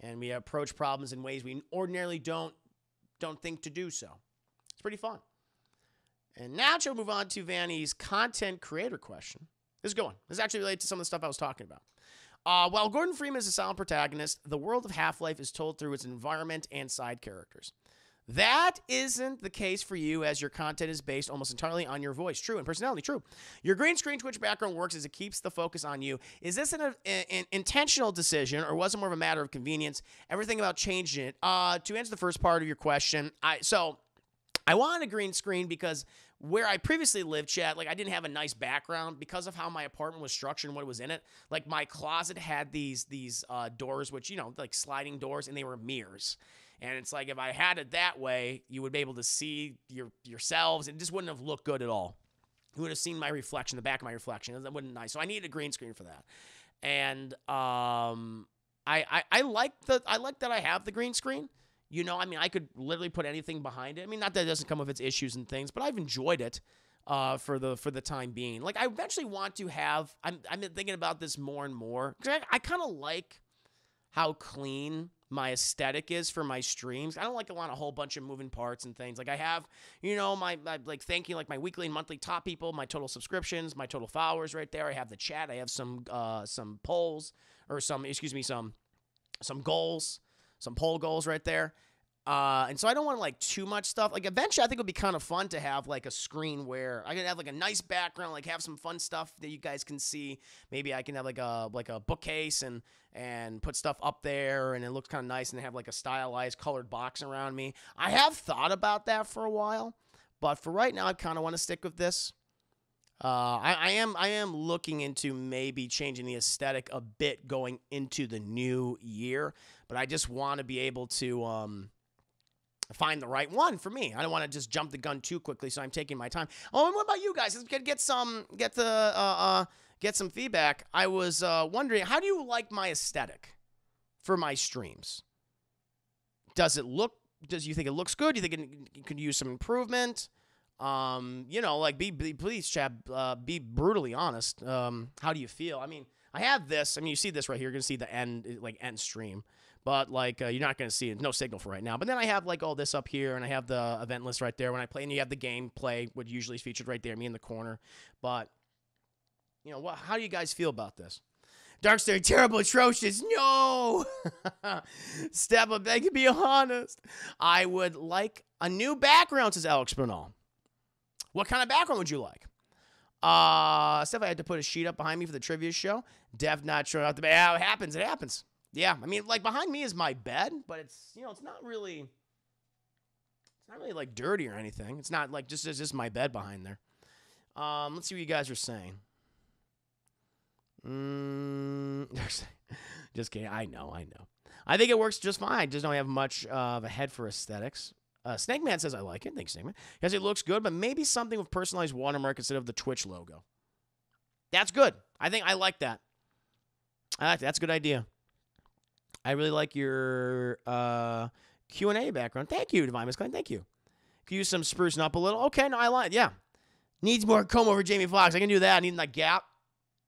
and we approach problems in ways we ordinarily don't don't think to do so. It's pretty fun. And now we'll move on to Vanny's content creator question. This is going. This is actually related to some of the stuff I was talking about. Uh, while Gordon Freeman is a silent protagonist, the world of Half Life is told through its environment and side characters. That isn't the case for you as your content is based almost entirely on your voice. True. And personality. True. Your green screen Twitch background works as it keeps the focus on you. Is this an, an intentional decision or was it more of a matter of convenience? Everything about changing it. Uh, to answer the first part of your question, I so I wanted a green screen because where I previously lived, chat, like I didn't have a nice background because of how my apartment was structured and what was in it. Like my closet had these these uh, doors, which you know, like sliding doors, and they were mirrors. And it's like if I had it that way, you would be able to see your yourselves, and just wouldn't have looked good at all. You would have seen my reflection, the back of my reflection. That wouldn't nice. So I needed a green screen for that. And um, I, I I like the I like that I have the green screen. You know, I mean, I could literally put anything behind it. I mean, not that it doesn't come with its issues and things, but I've enjoyed it uh, for the for the time being. Like, I eventually want to have. I'm I'm thinking about this more and more because I, I kind of like how clean my aesthetic is for my streams. I don't like a lot a whole bunch of moving parts and things. Like I have, you know, my, my like thanking like my weekly and monthly top people, my total subscriptions, my total followers right there. I have the chat. I have some uh some polls or some excuse me some some goals, some poll goals right there. Uh, and so I don't want like too much stuff. Like eventually, I think it would be kind of fun to have like a screen where I can have like a nice background, like have some fun stuff that you guys can see. Maybe I can have like a like a bookcase and and put stuff up there, and it looks kind of nice, and have like a stylized colored box around me. I have thought about that for a while, but for right now, I kind of want to stick with this. Uh, I, I am I am looking into maybe changing the aesthetic a bit going into the new year, but I just want to be able to um, find the right one for me. I don't want to just jump the gun too quickly, so I'm taking my time. Oh, and what about you guys? Let's get, get some get the uh, uh, get some feedback. I was uh, wondering, how do you like my aesthetic for my streams? Does it look? Does you think it looks good? Do you think it, it could use some improvement? Um, you know, like be, be please, Chad, uh, be brutally honest. Um, how do you feel? I mean, I have this. I mean, you see this right here. You're gonna see the end, like end stream but like uh, you're not to see it. No signal for right now. But then I have like all this up here, and I have the event list right there when I play, and you have the gameplay, which usually is featured right there, me in the corner. But you know, what? How do you guys feel about this? Darkstar, terrible, atrocious. No, Step up, I can be honest. I would like a new background, says Alex Bernal. What kind of background would you like? Uh, Steph, I had to put a sheet up behind me for the trivia show. Dev not showing up. the. Yeah, it happens. It happens. Yeah, I mean, like behind me is my bed, but it's you know, it's not really, it's not really like dirty or anything. It's not like just it's just my bed behind there. Um, let's see what you guys are saying. Mm, just kidding. I know, I know. I think it works just fine. Just don't have much of a head for aesthetics. Uh, Snake Man says I like it. Thanks, Snake Man. Because it looks good, but maybe something with personalized watermark instead of the Twitch logo. That's good. I think I like that. I like that. That's a good idea. I really like your uh, Q and A background. Thank you, Divine Miss Klein. Thank you. Could use some sprucing up a little. Okay, no, I like. Yeah, needs more comb over. Jamie Foxx. I can do that. I need that gap.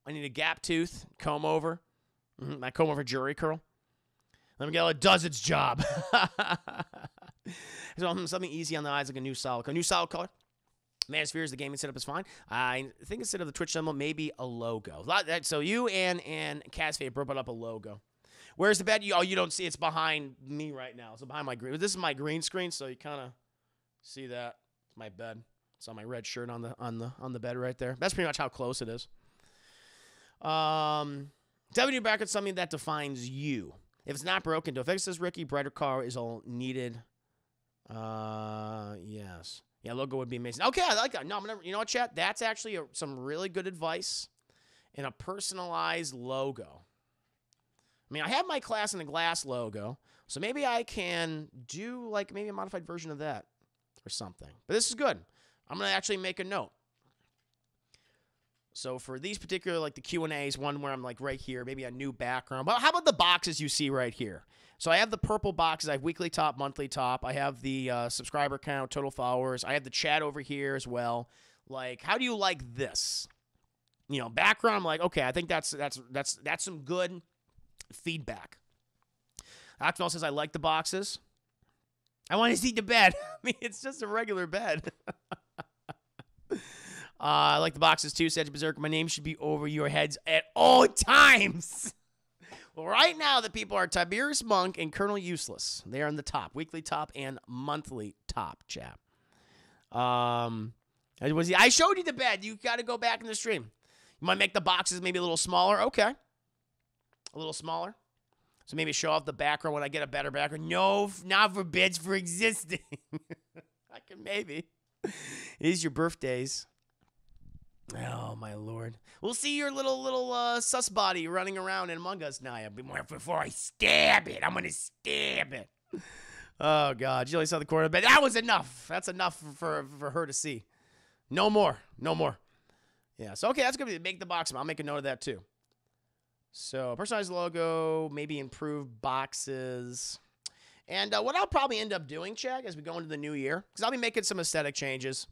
I need a gap tooth comb over. Mm-hmm, my comb over jury curl. Let me get it does its job. so, something easy on the eyes, like a new solid, a new solid color. Manospheres, the gaming setup is fine. I think instead of the Twitch symbol, maybe a logo. So you and and Casfade brought up a logo. Where's the bed? You, oh, you don't see. It's behind me right now. So behind my green. This is my green screen, so you kind of see that. It's my bed. It's on my red shirt on the on the on the bed right there. That's pretty much how close it is. Um, W back at something that defines you. If it's not broken, to fix this, Ricky, brighter car is all needed. Uh, yes. Yeah, logo would be amazing. Okay, I like that. No, I'm gonna. You know what, chat? That's actually a, some really good advice in a personalized logo. I mean, I have my class in the glass logo, so maybe I can do like maybe a modified version of that or something. But this is good. I'm gonna actually make a note. So for these particular like the Q and A's, one where I'm like right here, maybe a new background. But how about the boxes you see right here? So I have the purple boxes. I have weekly top, monthly top. I have the uh, subscriber count, total followers. I have the chat over here as well. Like, how do you like this? You know, background. I'm like, okay, I think that's that's that's that's some good feedback. Octonel says, I like the boxes. I want to see the bed. I mean, it's just a regular bed. uh, I like the boxes too, said Berserk. My name should be over your heads at all times. well, right now, the people are Tiberius Monk and Colonel Useless. They are in the top, weekly top and monthly top, chap. Um, was I showed you the bed. You got to go back in the stream. You might make the boxes maybe a little smaller. Okay a little smaller. So maybe show off the background when I get a better background. No, not for bids for existing. I can Maybe. It is your birthdays. Oh my lord! We'll see your little little uh, sus body running around in Among Us now. Before I stab it, I'm gonna stab it. Oh god, you only saw the corner, but that was enough. That's enough for, for for her to see. No more, no more. Yeah. So okay, that's gonna be make the box. I'll make a note of that too. So personalized logo, maybe improve boxes. And uh, what I'll probably end up doing, Chad, as we go into the new year, because I'll be making some aesthetic changes.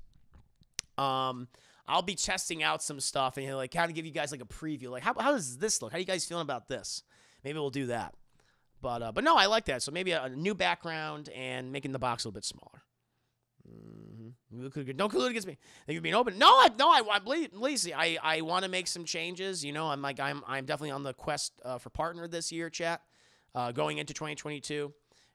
Um, I'll be testing out some stuff and you know, like kind of give you guys like a preview. Like, how, how does this look? How are you guys feeling about this? Maybe we'll do that. But uh, but no, I like that. So maybe a, a new background and making the box a little bit smaller. Mm-hmm. Don't collude against me. You've been open. No, I no, I, I believe, Lacey. I I want to make some changes. You know, I'm like I'm I'm definitely on the quest uh, for partner this year, chat. Uh, going into 2022,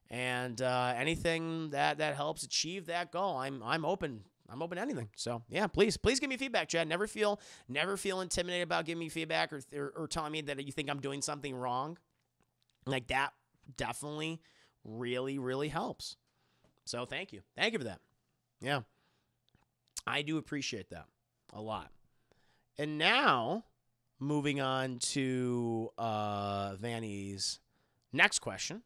and uh, anything that that helps achieve that goal, I'm I'm open. I'm open to anything. So yeah, please please give me feedback, Chad. Never feel never feel intimidated about giving me feedback or or, or telling me that you think I'm doing something wrong. Like that definitely really really helps. So thank you, thank you for that. Yeah. I do appreciate that a lot. And now, moving on to uh, Vanny's next question.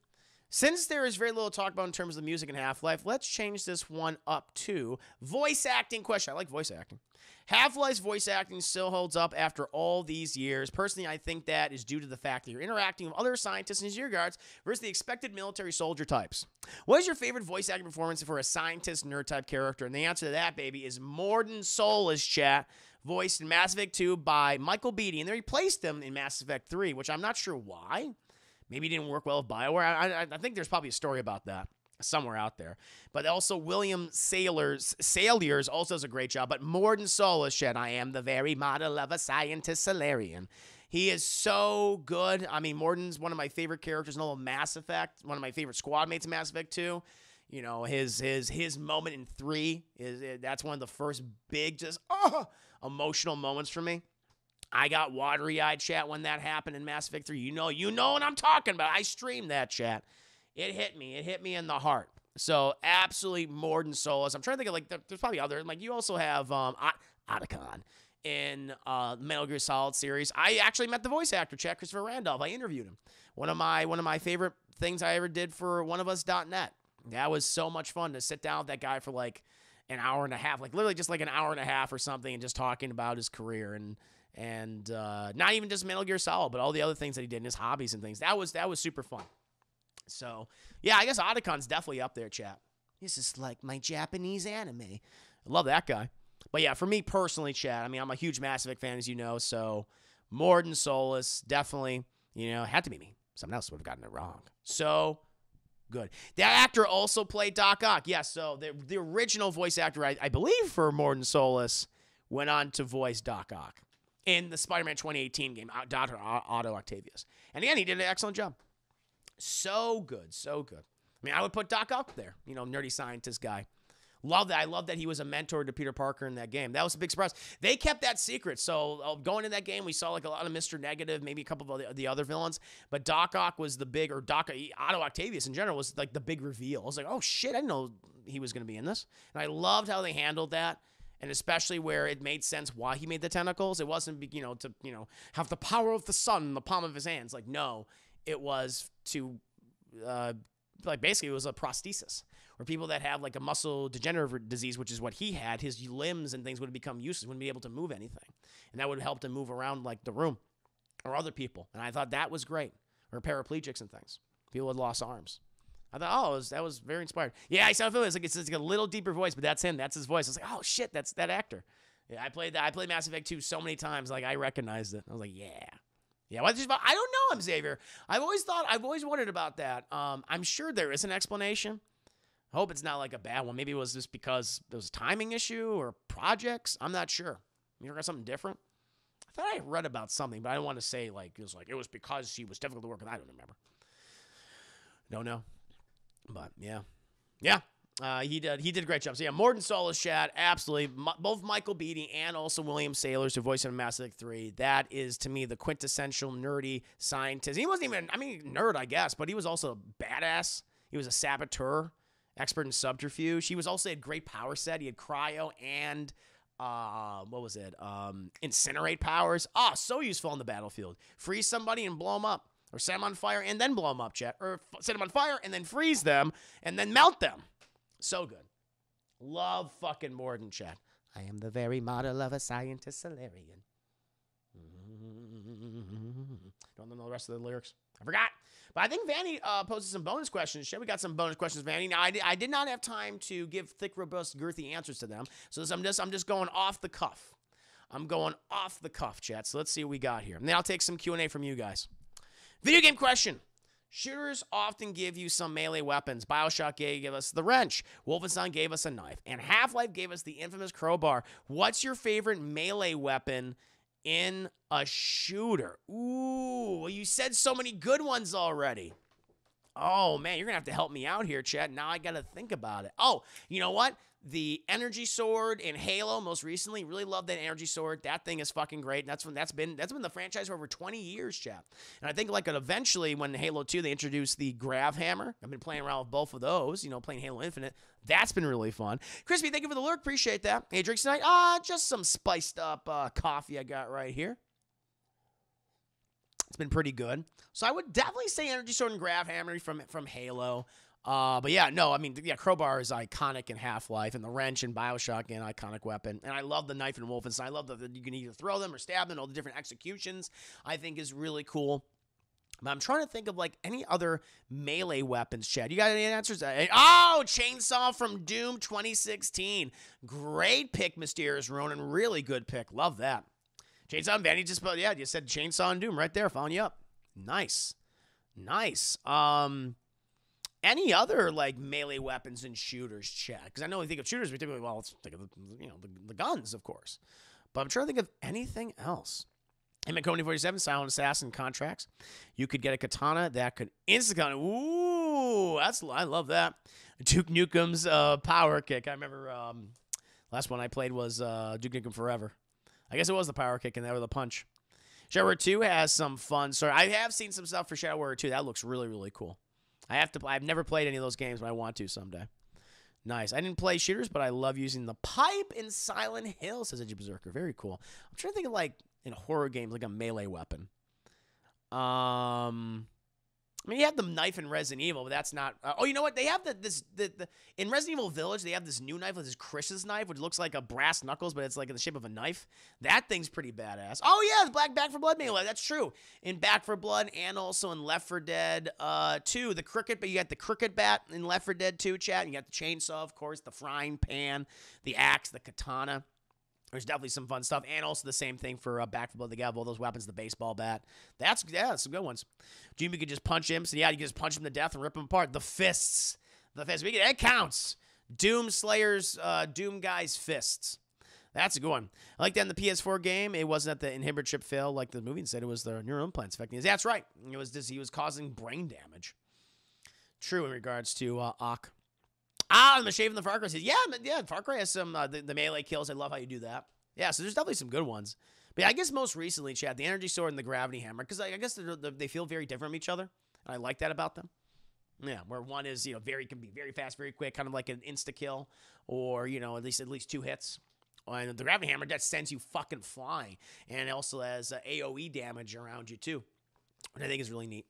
Since there is very little talk about in terms of the music in Half Life, let's change this one up to voice acting question. I like voice acting. Half Life's voice acting still holds up after all these years. Personally, I think that is due to the fact that you're interacting with other scientists and gear guards versus the expected military soldier types. What is your favorite voice acting performance for a scientist nerd type character? And the answer to that, baby, is Mordin Solus chat, voiced in Mass Effect 2 by Michael Beattie. And they replaced him in Mass Effect 3, which I'm not sure why. Maybe didn't work well with BioWare. I, I, I think there's probably a story about that somewhere out there. But also William Salyers Salyers also does a great job. But Mordin Solus said, I am the very model of a scientist Salarian. He is so good. I mean, Mordin's one of my favorite characters in all of Mass Effect, one of my favorite squad mates in Mass Effect 2. You know, his his his moment in 3 is that's one of the first big just oh, emotional moments for me. I got watery eyed chat when that happened in Mass Effect 3. You know, you know what I'm talking about. I streamed that chat. It hit me. It hit me in the heart. So absolutely Mordin Solus. I'm trying to think of like there's probably other like you also have um Otacon in uh Metal Gear Solid series. I actually met the voice actor, Chad Christopher Randolph. I interviewed him. One of my one of my favorite things I ever did for one of us.net. That was so much fun to sit down with that guy for like an hour and a half, like literally just like an hour and a half or something, and just talking about his career and and uh, not even just Metal Gear Solid, but all the other things that he did in his hobbies and things. That was that was super fun. So yeah, I guess Otacon's definitely up there, chap. This is like my Japanese anime. I love that guy. But yeah, for me personally, Chad, I mean, I'm a huge Mass Effect fan, as you know. So Mordin Solus, definitely, you know, had to be me. Someone else would have gotten it wrong. So good. That actor also played Doc Ock. Yes, so the, the original voice actor, I, I believe, for Mordin Solus went on to voice Doc Ock in the Spider Man 2018 game, Dr. Otto Octavius. And again, he did an excellent job. So good, so good. I mean, I would put Doc Ock there, you know, nerdy scientist guy. Love that. I love that he was a mentor to Peter Parker in that game. That was a big surprise. They kept that secret. So uh, going in that game, we saw like a lot of Mr. Negative, maybe a couple of the, the other villains, but Doc Ock was the big, or Doc Otto Octavius in general was like the big reveal. I was like, oh shit, I didn't know he was going to be in this. And I loved how they handled that and especially where it made sense why he made the tentacles. It wasn't, you know, to you know have the power of the sun in the palm of his hands. Like no, it was to uh, like basically it was a prosthesis where people that have like a muscle degenerative disease, which is what he had, his limbs and things would become useless, wouldn't be able to move anything, and that would help him move around like the room or other people. And I thought that was great, or paraplegics and things, people with lost arms. I thought, oh, was, that was very inspired. Yeah, I saw it. It's like it's, it's like a little deeper voice, but that's him. That's his voice. I was like, oh shit, that's that actor. Yeah, I played that. I played Mass Effect 2 so many times, like I recognized it. I was like, yeah. Yeah, what just about? I don't know him, Xavier. I've always thought, I've always wondered about that. Um, I'm sure there is an explanation. I hope it's not like a bad one. Maybe it was just because there was a timing issue or projects. I'm not sure. You got something different? I thought I read about something, but I don't want to say like it was like it was because she was difficult to work with. I don't remember. Don't know. But yeah, yeah, uh, he did. He did a great job. So yeah, Mordin Solus, Chad, absolutely. M- both Michael Beattie and also William Salyers, who voiced him in Mass Effect Three. That is to me the quintessential nerdy scientist. He wasn't even. I mean, nerd, I guess, but he was also a badass. He was a saboteur, expert in subterfuge. He was also had great power set. He had cryo and uh, what was it? Um, incinerate powers. Ah, so useful on the battlefield. Freeze somebody and blow them up, or set them on fire and then blow them up, chat, or set them on fire and then freeze them and then melt them. So good. Love fucking Mordin, chat. I am the very model of a scientist Salarian. Don't know the rest of the lyrics. I forgot. But I think Vanny uh, posted some bonus questions. Shit, we got some bonus questions, Vanny. Now, I, di- I did not have time to give thick, robust, girthy answers to them. So I'm just I'm just going off the cuff. I'm going off the cuff, chat. So let's see what we got here. And then I'll take some Q&A from you guys. Video game question. Shooters often give you some melee weapons. Bioshock gave us the wrench. Wolfenstein gave us a knife. And Half Life gave us the infamous crowbar. What's your favorite melee weapon in a shooter? Ooh, well, you said so many good ones already. Oh, man, you're going to have to help me out here, Chad. Now I got to think about it. Oh, you know what? The energy sword in Halo, most recently, really love that energy sword. That thing is fucking great. And that's when that's been that's been the franchise for over 20 years, chap. And I think like eventually when Halo 2 they introduced the grav hammer. I've been playing around with both of those, you know, playing Halo Infinite. That's been really fun. Crispy, thank you for the lurk. Appreciate that. Hey, drinks tonight? Ah, just some spiced up uh, coffee I got right here. It's been pretty good. So I would definitely say Energy Sword and Grav Hammer from from Halo. Uh, but yeah, no, I mean, yeah, Crowbar is iconic in Half Life, and the wrench and Bioshock, an iconic weapon. And I love the knife in Wolfenstein. I love that you can either throw them or stab them, all the different executions. I think is really cool. But I'm trying to think of like any other melee weapons, Chad. You got any answers? Uh, Oh, Chainsaw from Doom 2016. Great pick, Mysterious Ronin. Really good pick. Love that. Chainsaw and Vanny just, yeah, you said Chainsaw and Doom right there. Following you up. Nice. Nice. Um, any other like melee weapons and shooters, Chad? Because I know we think of shooters, we typically well, let's think of the, you know the, the guns, of course. But I'm trying to think of anything else. In Maconi 47, Silent Assassin contracts. You could get a katana that could instant Ooh, that's I love that. Duke Nukem's uh, power kick. I remember um, last one I played was uh, Duke Nukem Forever. I guess it was the power kick and that was the punch. Shadow Warrior 2 has some fun. So I have seen some stuff for Shadow Warrior 2. That looks really, really cool. I have to. I've never played any of those games, but I want to someday. Nice. I didn't play shooters, but I love using the pipe in Silent Hill, says Edgy Berserker. Very cool. I'm trying to think of like in horror games, like a melee weapon. Um, I mean, you have the knife in Resident Evil, but that's not. Uh, oh, you know what? They have the this the, the in Resident Evil Village. They have this new knife, which is Chris's knife, which looks like a brass knuckles, but it's like in the shape of a knife. That thing's pretty badass. Oh yeah, the Black Back 4 Blood melee. That's true. In Back 4 Blood and also in Left 4 Dead uh 2, the cricket, but you got the cricket bat in Left 4 Dead 2 chat. And you got the chainsaw, of course, the frying pan, the axe, the katana. There's definitely some fun stuff, and also the same thing for uh, Back 4 Blood. They got all those weapons, the baseball bat. That's yeah, some good ones. Jimmy could just punch him. So yeah, you can just punch him to death and rip him apart. The fists, the fists. We get that counts. Doom Slayer's uh, Doom guy's fists. That's a good one. I like that in the PS4 game. It wasn't that the inhibitor chip failed like the movie said. It was the neural implants affecting his. That's right. It was just he was causing brain damage. True in regards to uh, Ock. Ah, the shaving the Far Cry says, yeah, yeah, Far Cry has some uh, the, the melee kills. I love how you do that. Yeah, so there's definitely some good ones. But yeah, I guess most recently, Chad, the energy sword and the gravity hammer, because I, I, guess they feel very different from each other. And I like that about them. Yeah, where one is you know very can be very fast, very quick, kind of like an insta kill, or you know at least at least two hits. And the gravity hammer that sends you fucking flying, and also has uh, AOE damage around you too, which I think is really neat.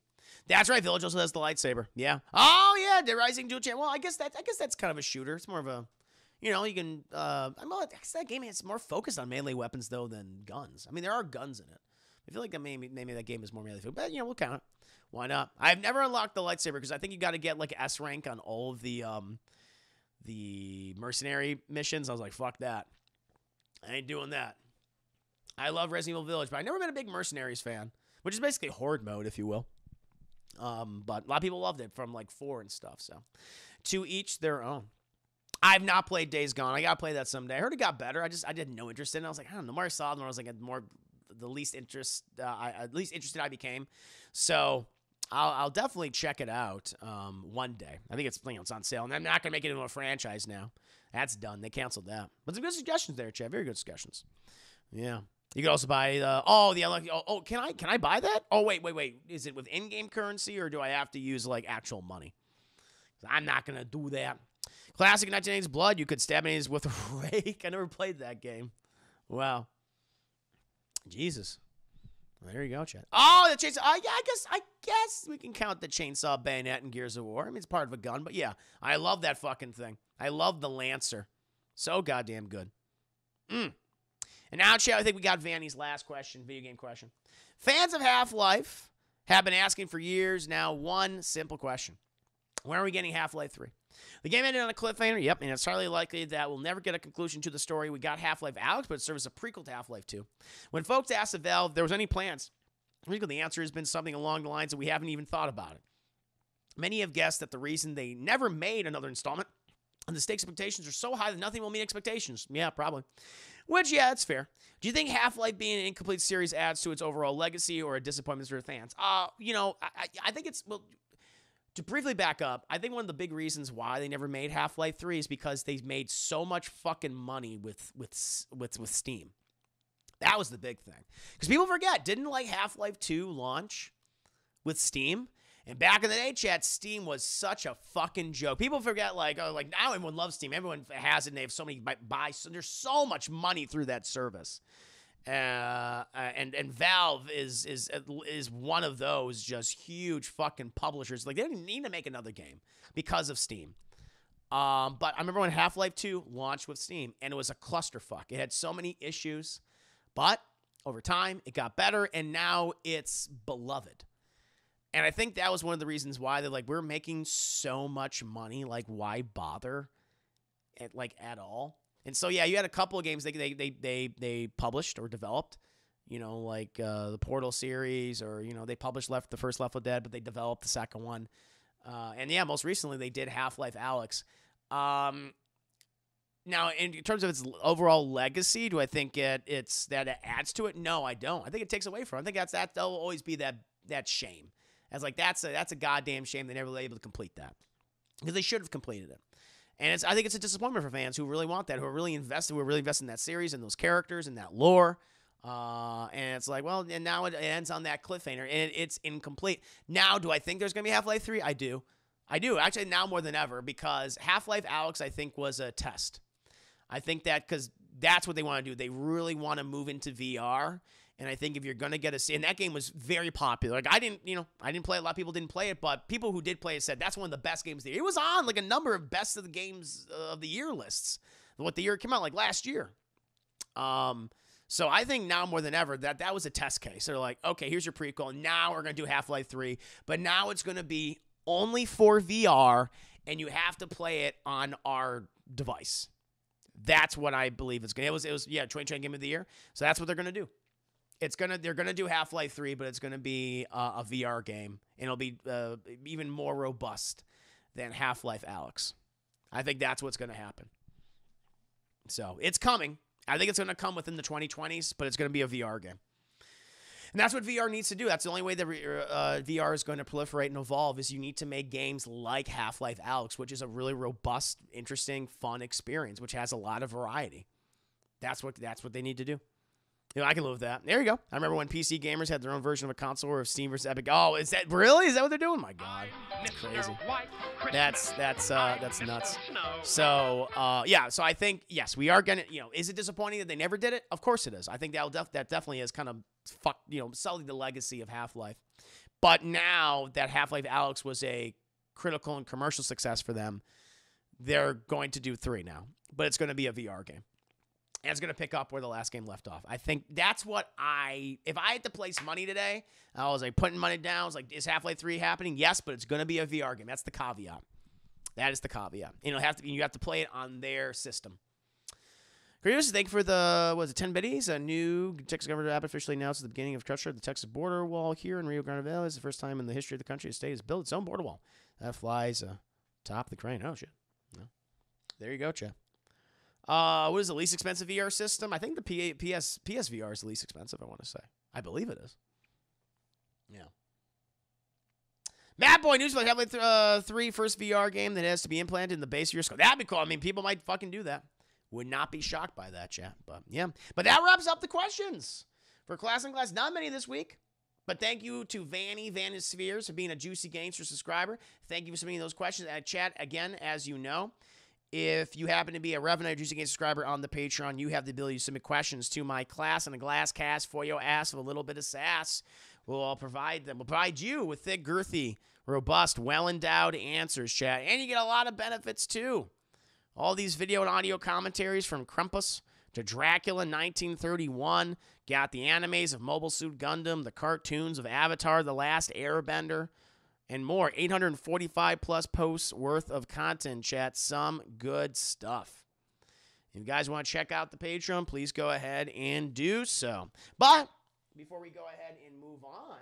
That's right. Village also has the lightsaber. Yeah. Oh yeah, the Rising Dual Champ. Well, I guess that I guess that's kind of a shooter. It's more of a, you know, you can. Uh, I'm not, that game is more focused on melee weapons though than guns. I mean, there are guns in it. I feel like that maybe maybe that game is more melee, but you know, we'll count it. Why not? I've never unlocked the lightsaber because I think you got to get like S rank on all of the um, the mercenary missions. I was like, fuck that. I ain't doing that. I love Resident Evil Village, but I've never been a big mercenaries fan, which is basically horde mode, if you will. Um, but a lot of people loved it from like four and stuff. So to each their own. I've not played Days Gone. I gotta play that someday. I heard it got better. I just I did no interest in it. I was like, I don't know. The more I saw, it, the more I was like, more the least interest, uh, I, at least interested I became. So I'll, I'll definitely check it out um, one day. I think it's you know it's on sale, and I'm not gonna make it into a franchise now. That's done. They canceled that. But some good suggestions there, Chad. Very good suggestions. Yeah. You could also buy the oh the oh, oh can I can I buy that? Oh wait wait wait is it with in-game currency or do I have to use like actual money? I'm not gonna do that. Classic 1980s Blood. You could stab enemies with a rake. I never played that game. Wow. Jesus. There you go, Chad. Oh, the chainsaw. Uh, yeah, I guess I guess we can count the chainsaw bayonet in Gears of War. I mean, it's part of a gun, but yeah, I love that fucking thing. I love the Lancer. So goddamn good. Mm. And now, Chad, I think we got Vanny's last question, video game question. Fans of Half Life have been asking for years now one simple question When are we getting Half Life 3? The game ended on a cliffhanger, yep, and it's highly likely that we'll never get a conclusion to the story. We got Half Life out, but it serves as a prequel to Half Life 2. When folks asked if Valve if there was any plans, the answer has been something along the lines that we haven't even thought about it. Many have guessed that the reason they never made another installment and the stakes expectations are so high that nothing will meet expectations. Yeah, probably. Which, yeah, it's fair. Do you think Half Life being an incomplete series adds to its overall legacy or a disappointment for fans? Uh, you know, I, I think it's well. To briefly back up, I think one of the big reasons why they never made Half Life Three is because they made so much fucking money with with with with Steam. That was the big thing. Because people forget, didn't like Half Life Two launch with Steam? And back in the day, chat, Steam was such a fucking joke. People forget, like, oh, like now everyone loves Steam. Everyone has it. and They have so many buy. So there's so much money through that service. Uh, uh, and and Valve is is is one of those just huge fucking publishers. Like they didn't need to make another game because of Steam. Um, but I remember when Half Life Two launched with Steam, and it was a clusterfuck. It had so many issues, but over time it got better, and now it's beloved. And I think that was one of the reasons why they're like, we're making so much money. Like, why bother? At, like at all. And so yeah, you had a couple of games they they they they, they published or developed. You know, like uh, the Portal series, or you know, they published Left the first Left 4 Dead, but they developed the second one. Uh, and yeah, most recently they did Half Life Alyx. Um, now, in terms of its overall legacy, do I think it it's that it adds to it? No, I don't. I think it takes away from. It. I think that's that. There'll always be that that shame. As like that's a that's a goddamn shame they never were able to complete that because they should have completed it. And it's I think it's a disappointment for fans who really want that, who are really invested, who are really invested in that series and those characters and that lore. Uh, and it's like, well, and now it ends on that cliffhanger, and it's incomplete. Now, do I think there's gonna be Half Life Three? I do, I do. Actually, now more than ever because Half Life Alyx, I think, was a test. I think that because that's what they want to do. They really want to move into VR, and I think if you're gonna get a, and that game was very popular. Like I didn't, you know, I didn't play. A lot of people didn't play it, but people who did play it said that's one of the best games of the year. It was on like a number of best of the games of the year lists. What the year came out like last year. Um, so I think now more than ever that that was a test case. They're like, okay, here's your prequel. Now we're gonna do Half Life Three, but now it's gonna be only for VR, and you have to play it on our device. That's what I believe it's gonna. It was it was yeah, Train Train Game of the Year. So that's what they're gonna do it's gonna they're gonna do Half Life Three, but it's gonna be uh, a VR game, and it'll be uh, even more robust than Half Life Alyx. I think that's what's gonna happen. So it's coming. I think it's gonna come within the 2020s, but it's gonna be a VR game. And that's what VR needs to do. That's the only way that uh, VR is going to proliferate and evolve is you need to make games like Half-Life Alyx, which is a really robust, interesting, fun experience, which has a lot of variety. That's what that's what they need to do. You know, I can live with that. There you go. I remember when PC gamers had their own version of a console or of Steam versus Epic. Oh, is that really? Is that what they're doing? My God, that's crazy. That's that's uh, that's nuts. So uh, yeah, so I think yes, we are gonna. You know, is it disappointing that they never did it? Of course it is. I think that def- that definitely is kind of fuck. You know, selling the legacy of Half Life. But now that Half Life Alyx was a critical and commercial success for them, they're going to do three now. But it's going to be a VR game and it's going to pick up where the last game left off. I think that's what I, if I had to place money today, I was like putting money down. I was like, is Half Life 3 happening? Yes, but it's going to be a VR game. That's the caveat. That is the caveat. You know, have to, you have to play it on their system. Creators, thank you for the, was it 10 biddies? A new Texas government app officially announced at the beginning of construction the Texas border wall here in Rio Grande Valley. is the first time in the history of the country the state has built its own border wall. That flies uh, top the crane. Oh, shit. There you go, Chad. Uh, what is the least expensive VR system? I think the P- PS PSVR is the least expensive. I want to say. I believe it is. Yeah. Matt Boy News about having uh, three first VR game that has to be implanted in the base of your skull. That'd be cool. I mean, people might fucking do that. Would not be shocked by that, chat. But yeah. But that wraps up the questions for Class and Class. Not many this week. But thank you to Vanny Vanny Spheres for being a Juicy Gangster subscriber. Thank you for submitting those questions at chat again, as you know. If you happen to be a Revenue Juicy subscriber on the Patreon, you have the ability to submit questions to my class and a glass cast for your ass with a little bit of sass. We'll all provide them. We'll provide you with thick, girthy, robust, well endowed answers, chat. And you get a lot of benefits too. All these video and audio commentaries from Krampus to Dracula 1931. Got the animes of Mobile Suit Gundam, the cartoons of Avatar The Last Airbender, and more. 845 plus posts worth of content, chat. Some good stuff. If you guys want to check out the Patreon, please go ahead and do so. But before we go ahead and move on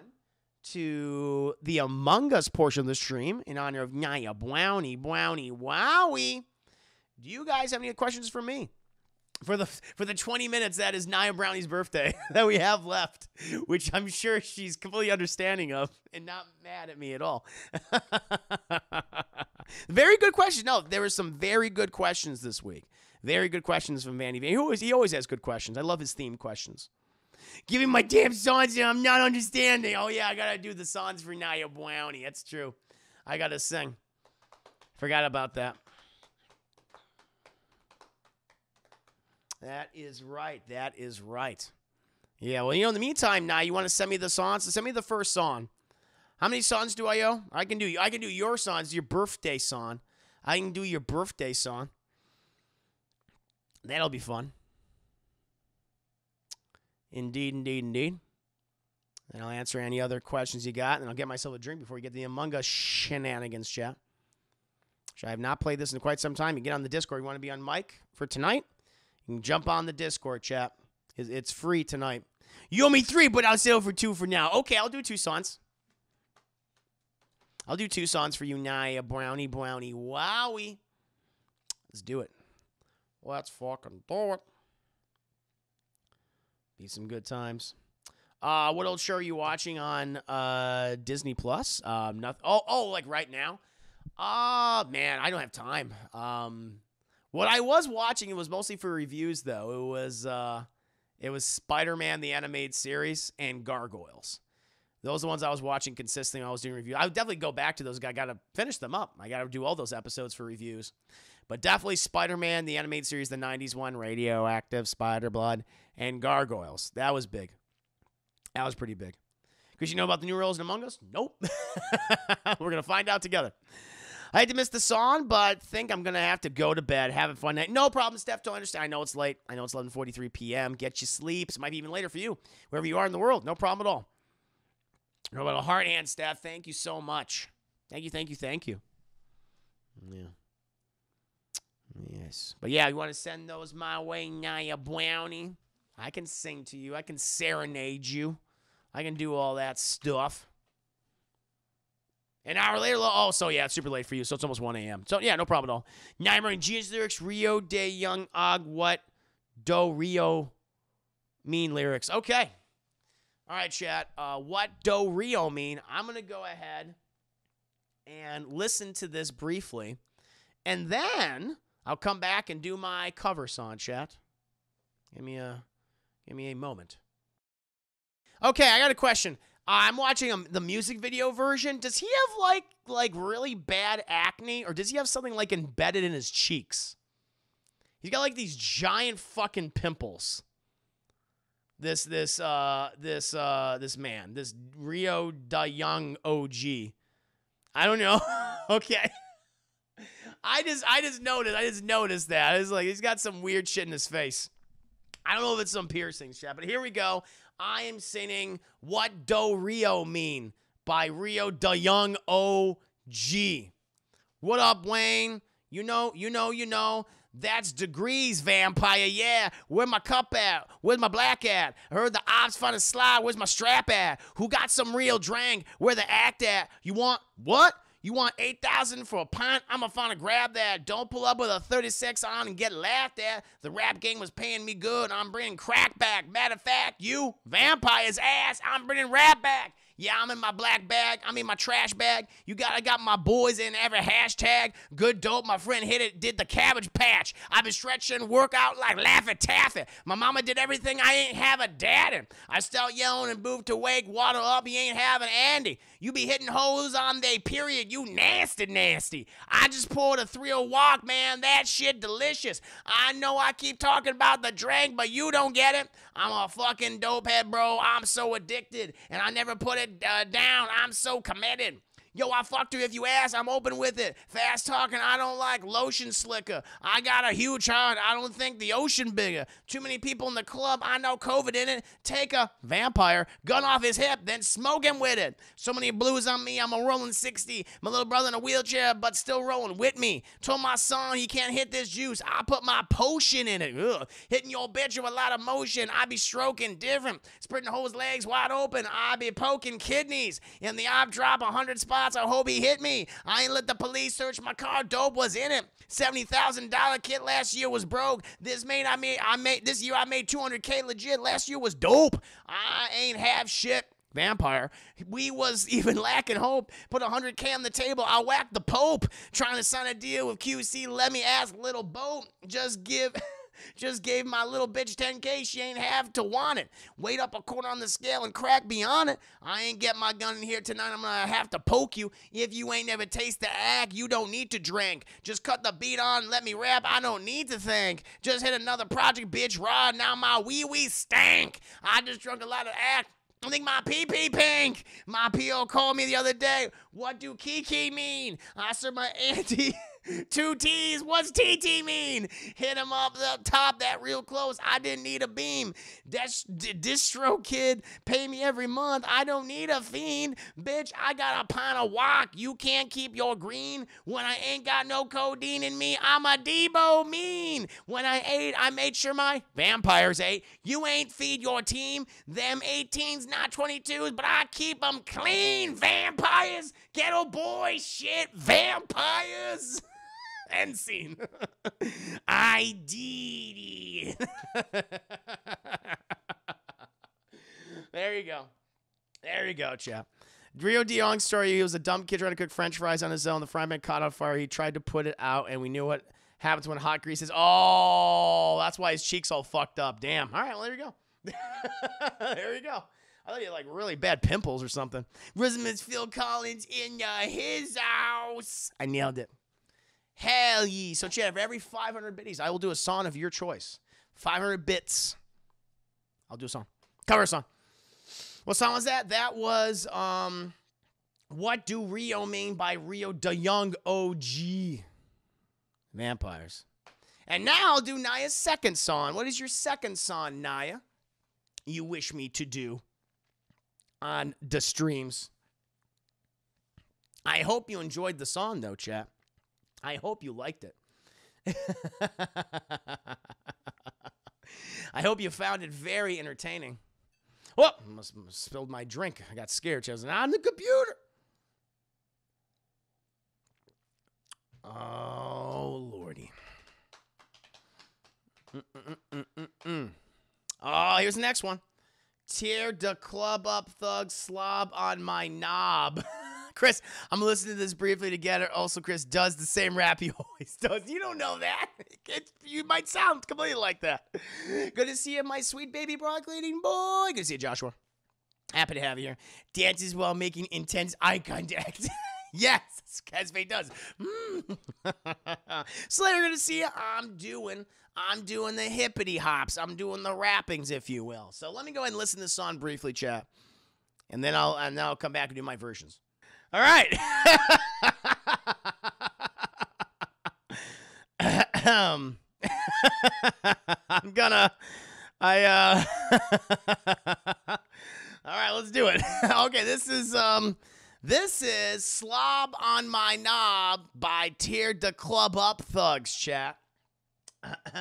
to the Among Us portion of the stream in honor of Naya Brownie, Brownie, Wowie, do you guys have any questions for me? For the for the 20 minutes that is Naya Brownie's birthday that we have left, which I'm sure she's completely understanding of and not mad at me at all. very good question. No, there were some very good questions this week. Very good questions from Vandy. He always he always has good questions. I love his theme questions. Give me my damn songs and I'm not understanding. Oh yeah, I gotta do the songs for Naya Brownie. That's true. I gotta sing. Forgot about that. That is right. That is right. Yeah, well, you know, in the meantime, now you want to send me the songs? Send me the first song. How many songs do I owe? I can do I can do your songs, your birthday song. I can do your birthday song. That'll be fun. Indeed, indeed, indeed. And I'll answer any other questions you got, and I'll get myself a drink before we get the Among Us shenanigans chat. Which I have not played this in quite some time. You get on the Discord. You want to be on mic for tonight? Jump on the Discord chat. It's free tonight. You owe me three, but I'll settle for two for now. Okay, I'll do two songs. I'll do two songs for you, Naya Brownie Brownie Wowie. Let's do it. Let's fucking do it. Be some good times. Uh, what old show are you watching on uh, Disney Plus? Um, nothing. Oh, oh, like right now. Ah, man, I don't have time. Um, what I was watching, it was mostly for reviews though. It was uh, it was Spider-Man the animated series and Gargoyles. Those are the ones I was watching consistently when I was doing reviews. I would definitely go back to those. I got to finish them up. I got to do all those episodes for reviews. But definitely Spider-Man, the animated series, the 90s one, Radioactive, Spider-Blood, and Gargoyles. That was big. That was pretty big. Because you know about the new roles in Among Us? Nope. We're going to find out together. I had to miss the song, but think I'm gonna have to go to bed. Have a fun night. No problem, Steph. Don't understand. I know it's late. I know it's 11:43 p.m. Get you sleep. It might be even later for you, wherever you are in the world. No problem at all. No about a heart hand, Steph. Thank you so much. Thank you, thank you, thank you. Yeah. Yes. But yeah, you want to send those my way, Naya Brownie? I can sing to you. I can serenade you. I can do all that stuff. An hour later, oh, so yeah, it's super late for you, so it's almost 1 a.m. So yeah, no problem at all. Nightmare and Genius lyrics, Rio Da Young OG, what do Rio mean lyrics? Okay. All right, chat. Uh, what do Rio mean? I'm going to go ahead and listen to this briefly, and then I'll come back and do my cover song, chat. Give me a, give me a moment. Okay, I got a question. I'm watching um, the music video version. Does he have like like really bad acne, or does he have something like embedded in his cheeks? He's got like these giant fucking pimples. This this uh this uh this man, this Rio Da Young OG. I don't know. okay. I just I just noticed I just noticed that. It's like he's got some weird shit in his face. I don't know if it's some piercings, chat, but here we go. I am singing What Do Rio Mean by Rio Da Young OG. What up, Wayne? You know, you know, you know. That's degrees, vampire. Yeah. Where my cup at? Where's my black at? I heard the ops find a slide. Where's my strap at? Who got some real drink? Where the act at? You want what? You want 8,000 for a pint? I'ma find a grab that. Don't pull up with a 36 on and get laughed at. The rap gang was paying me good. I'm bringing crack back. Matter of fact, you vampire's ass. I'm bringing rap back. Yeah, I'm in my black bag. I'm in my trash bag. You got, I got my boys in every hashtag. Good dope. My friend hit it, did the cabbage patch. I've been stretching, work out like Laffy Taffy. My mama did everything. I ain't have a dad. I start yelling and move to wake, water up. He ain't having Andy. You be hitting hoes on they period. You nasty, nasty. I just pulled a 3 walk, man. That shit delicious. I know I keep talking about the drink, but you don't get it. I'm a fucking dope head, bro. I'm so addicted, and I never put it uh, down. I'm so committed. Yo, I fucked her if you ask. I'm open with it. Fast talking. I don't like lotion slicker. I got a huge heart. I don't think the ocean bigger. Too many people in the club. I know COVID in it. Take a vampire, gun off his hip, then smoke him with it. So many blues on me. I'm a rolling 60. My little brother in a wheelchair, but still rolling with me. Told my son he can't hit this juice. I put my potion in it. Ugh. Hitting your bitch with a lot of motion. I be stroking different. Spreading hoes legs wide open. I be poking kidneys. In the op drop 100 spots shots. I hope he hit me. I ain't let the police search my car. Dope was in it. Seventy thousand dollar kit last year was broke. This made I made I made this year I made 200k legit. Last year was dope. I ain't have shit vampire. We was even lacking hope. Put 100K on the table. I whacked the Pope. Trying to sign a deal with QC. Let me ask little boat. Just give. Just gave my little bitch 10K. She ain't have to want it. Wait up a quarter on the scale and crack beyond it. I ain't get my gun in here tonight. I'm gonna have to poke you. If you ain't never taste the act, you don't need to drink. Just cut the beat on, let me rap. I don't need to think. Just hit another project, bitch. Raw. Now my wee wee stank. I just drunk a lot of act. I think my pee pee pink. My PO called me the other day. What do Kiki mean? I said my auntie. Two T's. What's TT mean? Hit him up the top, that real close. I didn't need a beam. That's d- DistroKid. Pay me every month. I don't need a fiend. Bitch, I got a pint of walk. You can't keep your green when I ain't got no codeine in me. I'm a Debo mean. When I ate, I made sure my vampires ate. You ain't feed your team. Them 18s, not 22s, but I keep them clean. Vampires. Ghetto boy shit. Vampires. Scene. I did there you go. There you go, chap. Rio Da Young story. He was a dumb kid trying to cook French fries on his own. The fry man caught on fire. He tried to put it out, and we knew what happens when hot grease is. Oh, that's why his cheeks all fucked up. Damn. All right, well there you go. there you go. I thought you had like really bad pimples or something. Rhythm's Phil Collins in uh, his house. I nailed it. Hell ye. So, Chad, for every 500 biddies, I will do a song of your choice. 500 bits. I'll do a song. Cover a song. What song was that? That was um, What Do Rio Mean by Rio Da Young OG. Vampires. And now I'll do Naya's second song. What is your second song, Naya? You wish me to do on the streams. I hope you enjoyed the song, though, chat. I hope you liked it. I hope you found it very entertaining. Well, I must have spilled my drink. I got scared. I was on the computer. Oh, lordy. Mm-mm-mm-mm-mm. Oh, here's the next one. Tear the club up, thug slob on my knob. Chris, I'm listening to this briefly together. Also, Chris does the same rap he always does. You don't know that. It, you might sound completely like that. Good to see you, my sweet baby broccoli eating boy. Good to see you, Joshua. Happy to have you here. Dances while making intense eye contact. yes, as does. Mm. Slater, good to see you. I'm doing, I'm doing the hippity hops. I'm doing the rappings, if you will. So let me go ahead and listen to this song briefly, chat, and then I'll and then I'll come back and do my versions. All right. I'm gonna. I uh. All right, let's do it. okay, this is um. This is Slob on My Knob by Tear the Club Up Thugs, chat.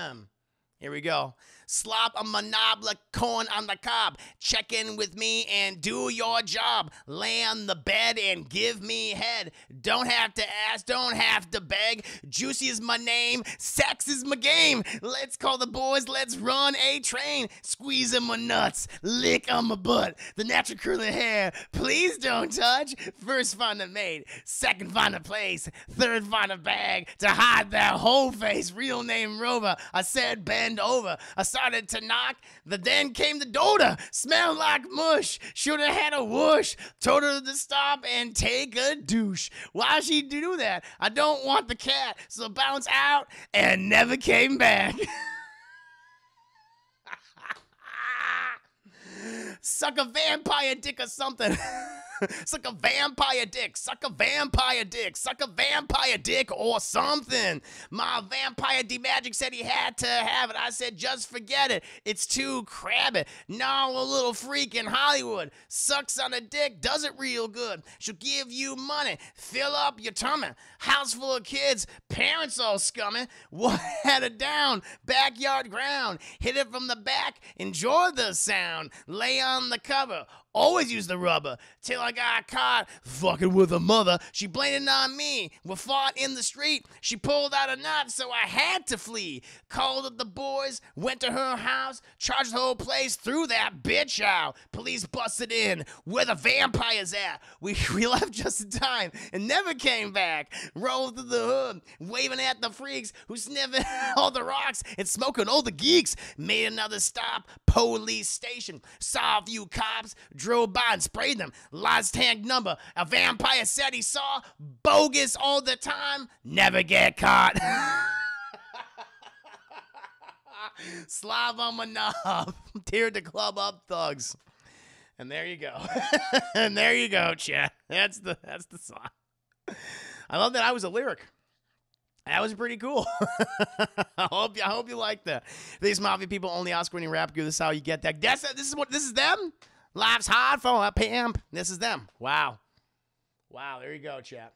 Here we go. Slop a monobla corn on the cob. Check in with me and do your job. Lay on the bed and give me head. Don't have to ask, don't have to beg. Juicy is my name, sex is my game. Let's call the boys, let's run a train. Squeeze in my nuts, lick on my butt. The natural curly hair, please don't touch. First find a mate, second find a place, third find a bag to hide that whole face. Real name Rover. I said bend over. I started to knock, The then came the Dota. Smelled like mush. Should have had a whoosh. Told her to stop and take a douche. Why she do that? I don't want the cat. So bounce out and never came back. Suck a vampire dick or something. Suck a vampire dick. Suck a vampire dick. Suck a vampire dick or something. My vampire D Magic said he had to have it. I said, just forget it. It's too crabby. Now a little freak in Hollywood sucks on a dick, does it real good. She'll give you money, fill up your tummy. House full of kids, parents all scummy. What had it down? Backyard ground. Hit it from the back, enjoy the sound. Lay on the cover. Always use the rubber till I got caught fucking with a mother. She blamed it on me. We fought in the street. She pulled out a knot, so I had to flee. Called up the boys, went to her house, charged the whole place, threw that bitch out. Police busted in. Where the vampires at? We, we left just in time and never came back. Rolled through the hood, waving at the freaks who sniffing all the rocks and smoking all the geeks. Made another stop, police station. Saw a few cops drove by and sprayed them. Last tank number. A vampire said he saw. Bogus all the time. Never get caught. Slav on my. Teared the club up, thugs. And there you go. and there you go, chat. That's the that's the song. I love that I was a lyric. That was pretty cool. I hope you, I hope you like that. These mafia people only ask when you rap good. This is how you get that. That's this is what this is them. Life's hard for a pimp. This is them. Wow. Wow, there you go, chat.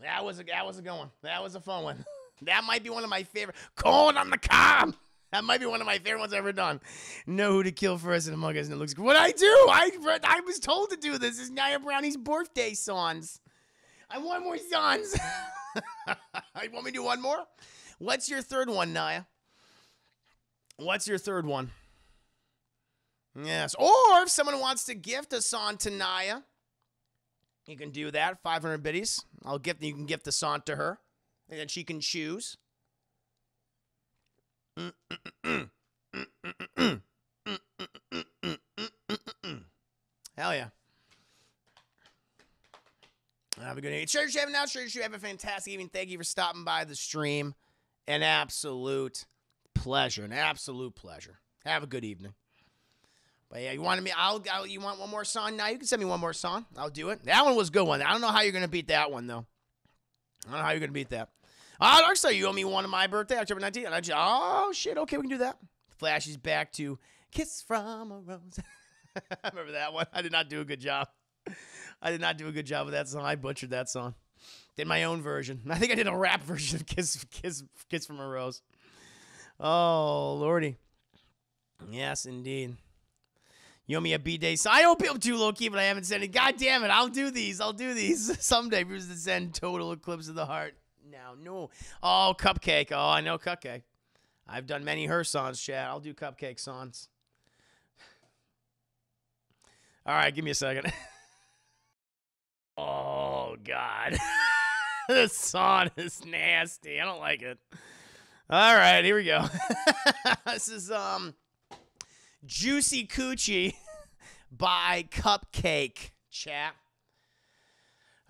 That was a that was a good one. That was a fun one. that might be one of my favorite. Corn on the cob. That might be one of my favorite ones I've ever done. Know who to kill first in Among Us, and it looks. What I do? I I was told to do this. Is Nia Brownie's birthday songs. I want more songs. you want me to do one more? What's your third one, Naya? What's your third one? Yes. Or if someone wants to gift a song to Naya, you can do that. 500 biddies. I'll gift you can gift the song to her. And then she can choose. Hell yeah. Have a good evening. Sure, you have now. Sure, you have a fantastic evening. Thank you for stopping by the stream. An absolute pleasure. An absolute pleasure. Have a good evening. But yeah, you wanted me? I'll, I'll. You want one more song? Now you can send me one more song. I'll do it. That one was a good one. I don't know how you're gonna beat that one though. I don't know how you're gonna beat that. Uh, oh, Darkstar, you owe me one on my birthday, October 19th. And I just, oh shit. Okay, we can do that. Flashes back to "Kiss from a Rose." I remember that one. I did not do a good job. I did not do a good job with that song. I butchered that song. Did my own version. I think I did a rap version of "Kiss, Kiss, Kiss from a Rose." Oh lordy. Yes, indeed. You owe me a B day. So I don't hope too low key, but I haven't sent it. God damn it. I'll do these. I'll do these someday. Here's the send total eclipse of the heart. Now, no. Oh, CupcakKe. Oh, I know CupcakKe. I've done many her songs, Chad. I'll do CupcakKe songs. All right, give me a second. oh God. this song is nasty. I don't like it. All right, here we go. this is um Juicy Coochie by CupcakKe. Chat.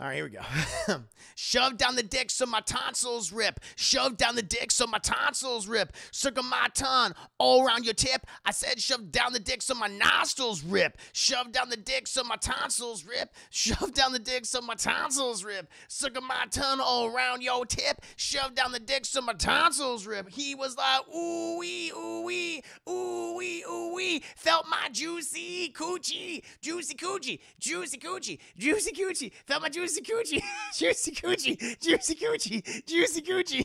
All right, here we go. Shove down the dick so my tonsils rip. Shove down the dick so my tonsils rip. Circle my tongue all around your tip. I said shove down the dick so my nostrils rip. Shove down the dick so my tonsils rip. Shove down the dick so my tonsils rip. Circle my tongue all around your tip. Shove down the dick so my tonsils rip. He was like, ooh wee, ooh wee, ooh wee, ooh wee. Felt my juicy coochie, juicy coochie, juicy coochie, juicy coochie. Felt my juicy juicy coochie, juicy coochie, juicy coochie, juicy coochie.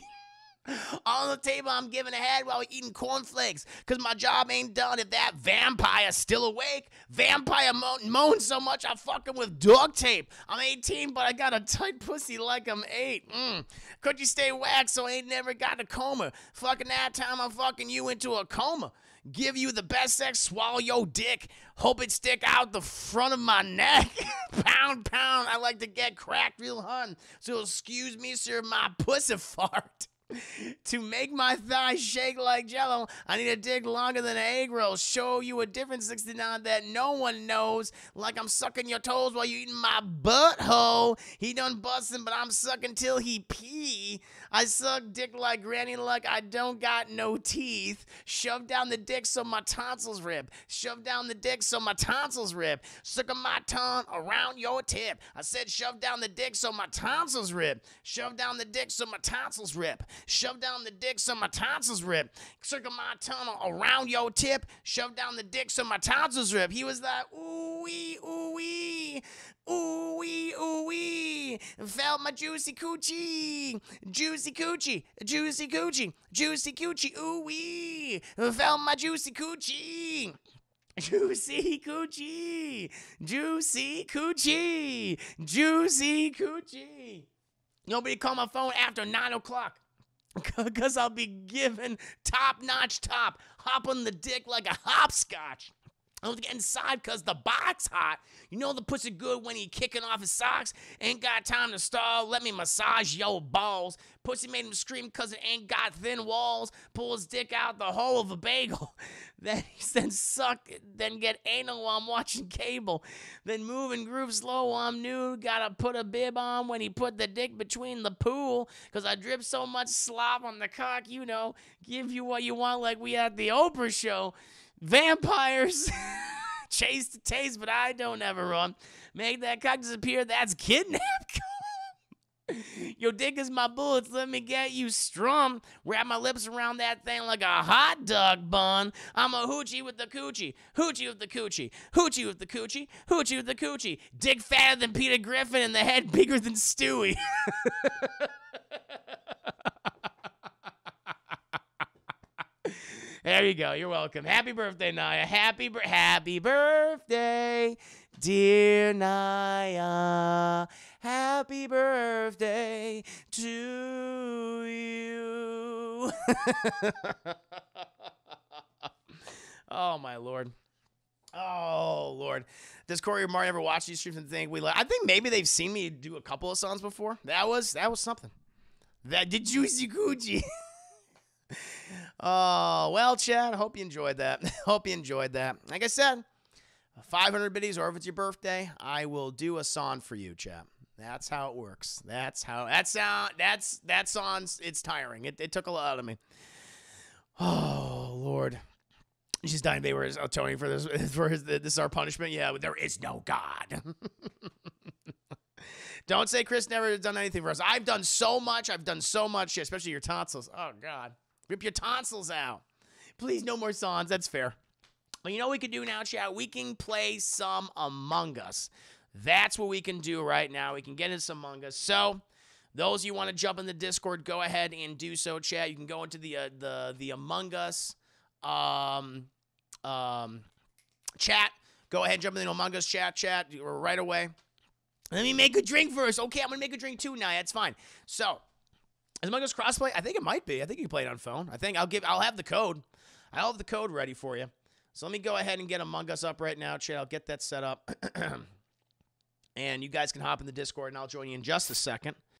On the table, I'm giving a head while we eating cornflakes. Cause my job ain't done if that vampire's still awake. Vampire mo- moans so much I fuck him with dog tape. I'm 18, but I got a tight pussy like I'm 8. Mm. Could you stay waxed so I ain't never got a coma? Fucking that time I'm fucking you into a coma. Give you the best sex, swallow your dick. Hope it stick out the front of my neck. pound, pound, I like to get cracked real hun. So excuse me, sir, my pussy fart. To make my thighs shake like jello, I need a dick longer than an egg roll. Show you a different 69 that no one knows. Like I'm sucking your toes while you eating my butthole. He done busting, but I'm sucking till he pee. I suck dick like Granny Luck. I don't got no teeth. Shove down the dick so my tonsils rip. Shove down the dick so my tonsils rip. Sucking my tongue around your tip. I said shove down the dick so my tonsils rip. Shove down the dick so my tonsils rip. Shove down the dick so my tonsils rip. Circle my tongue around your tip. Shove down the dick so my tonsils rip. He was like, ooh wee, ooh wee, ooh wee, ooh wee. Felt my juicy coochie, juicy coochie, juicy coochie, juicy coochie, ooh wee. Felt my juicy coochie. Juicy coochie, juicy coochie, juicy coochie. Nobody call my phone after nine o'clock. Because I'll be giving top notch top, hopping the dick like a hopscotch. I was getting inside because the box hot. You know the pussy good when he kicking off his socks. Ain't got time to stall. Let me massage your balls. Pussy made him scream because it ain't got thin walls. Pull his dick out the hole of a bagel. then then suck. Then get anal while I'm watching cable. Then move and groove slow while I'm nude. Gotta put a bib on when he put the dick between the pool. Cause I drip so much slop on the cock, you know. Give you what you want like we at the Oprah show. Vampires chase the taste, but I don't ever run. Make that cock disappear. That's kidnap. Your dick is my bullets. Let me get you strum. Wrap my lips around that thing like a hot dog bun. I'm a hoochie with the coochie. Hoochie with the coochie. Hoochie with the coochie. Hoochie with the coochie. Dick fatter than Peter Griffin and the head bigger than Stewie. There you go. You're welcome. Happy birthday, Naya. Happy happy birthday, dear Naya. Happy birthday to you. oh my lord. Oh Lord, does Corey or Martin ever watch these streams and think we like? I think maybe they've seen me do a couple of songs before. That was that was something. That did Juicy Gucci. Oh, well, Chad, hope you enjoyed that. hope you enjoyed that. Like I said, 500 biddies, or if it's your birthday, I will do a song for you, Chad. That's how it works. That's how that sound. That's that song's. It's tiring. It, it took a lot out of me. Oh Lord, she's dying. They were uh, atoning for this. For his, this is our punishment. Yeah, there is no God. Don't say Chris never done anything for us. I've done so much. I've done so much, especially your tonsils. Oh God. Rip your tonsils out. Please, no more songs. That's fair. Well, you know what we can do now, chat? We can play some Among Us. That's what we can do right now. We can get into some Among Us. So, those you want to jump in the Discord, go ahead and do so, chat. You can go into the uh, the the Among Us um, um, chat. Go ahead and jump in the Among Us chat, chat right away. Let me make a drink first. Okay, I'm gonna make a drink too now. That's fine. So, is Among Us crossplay? I think it might be. I think you can play it on phone. I think I'll give. I'll have the code. I'll have the code ready for you. So let me go ahead and get Among Us up right now, chat. I'll get that set up, and you guys can hop in the Discord, and I'll join you in just a second.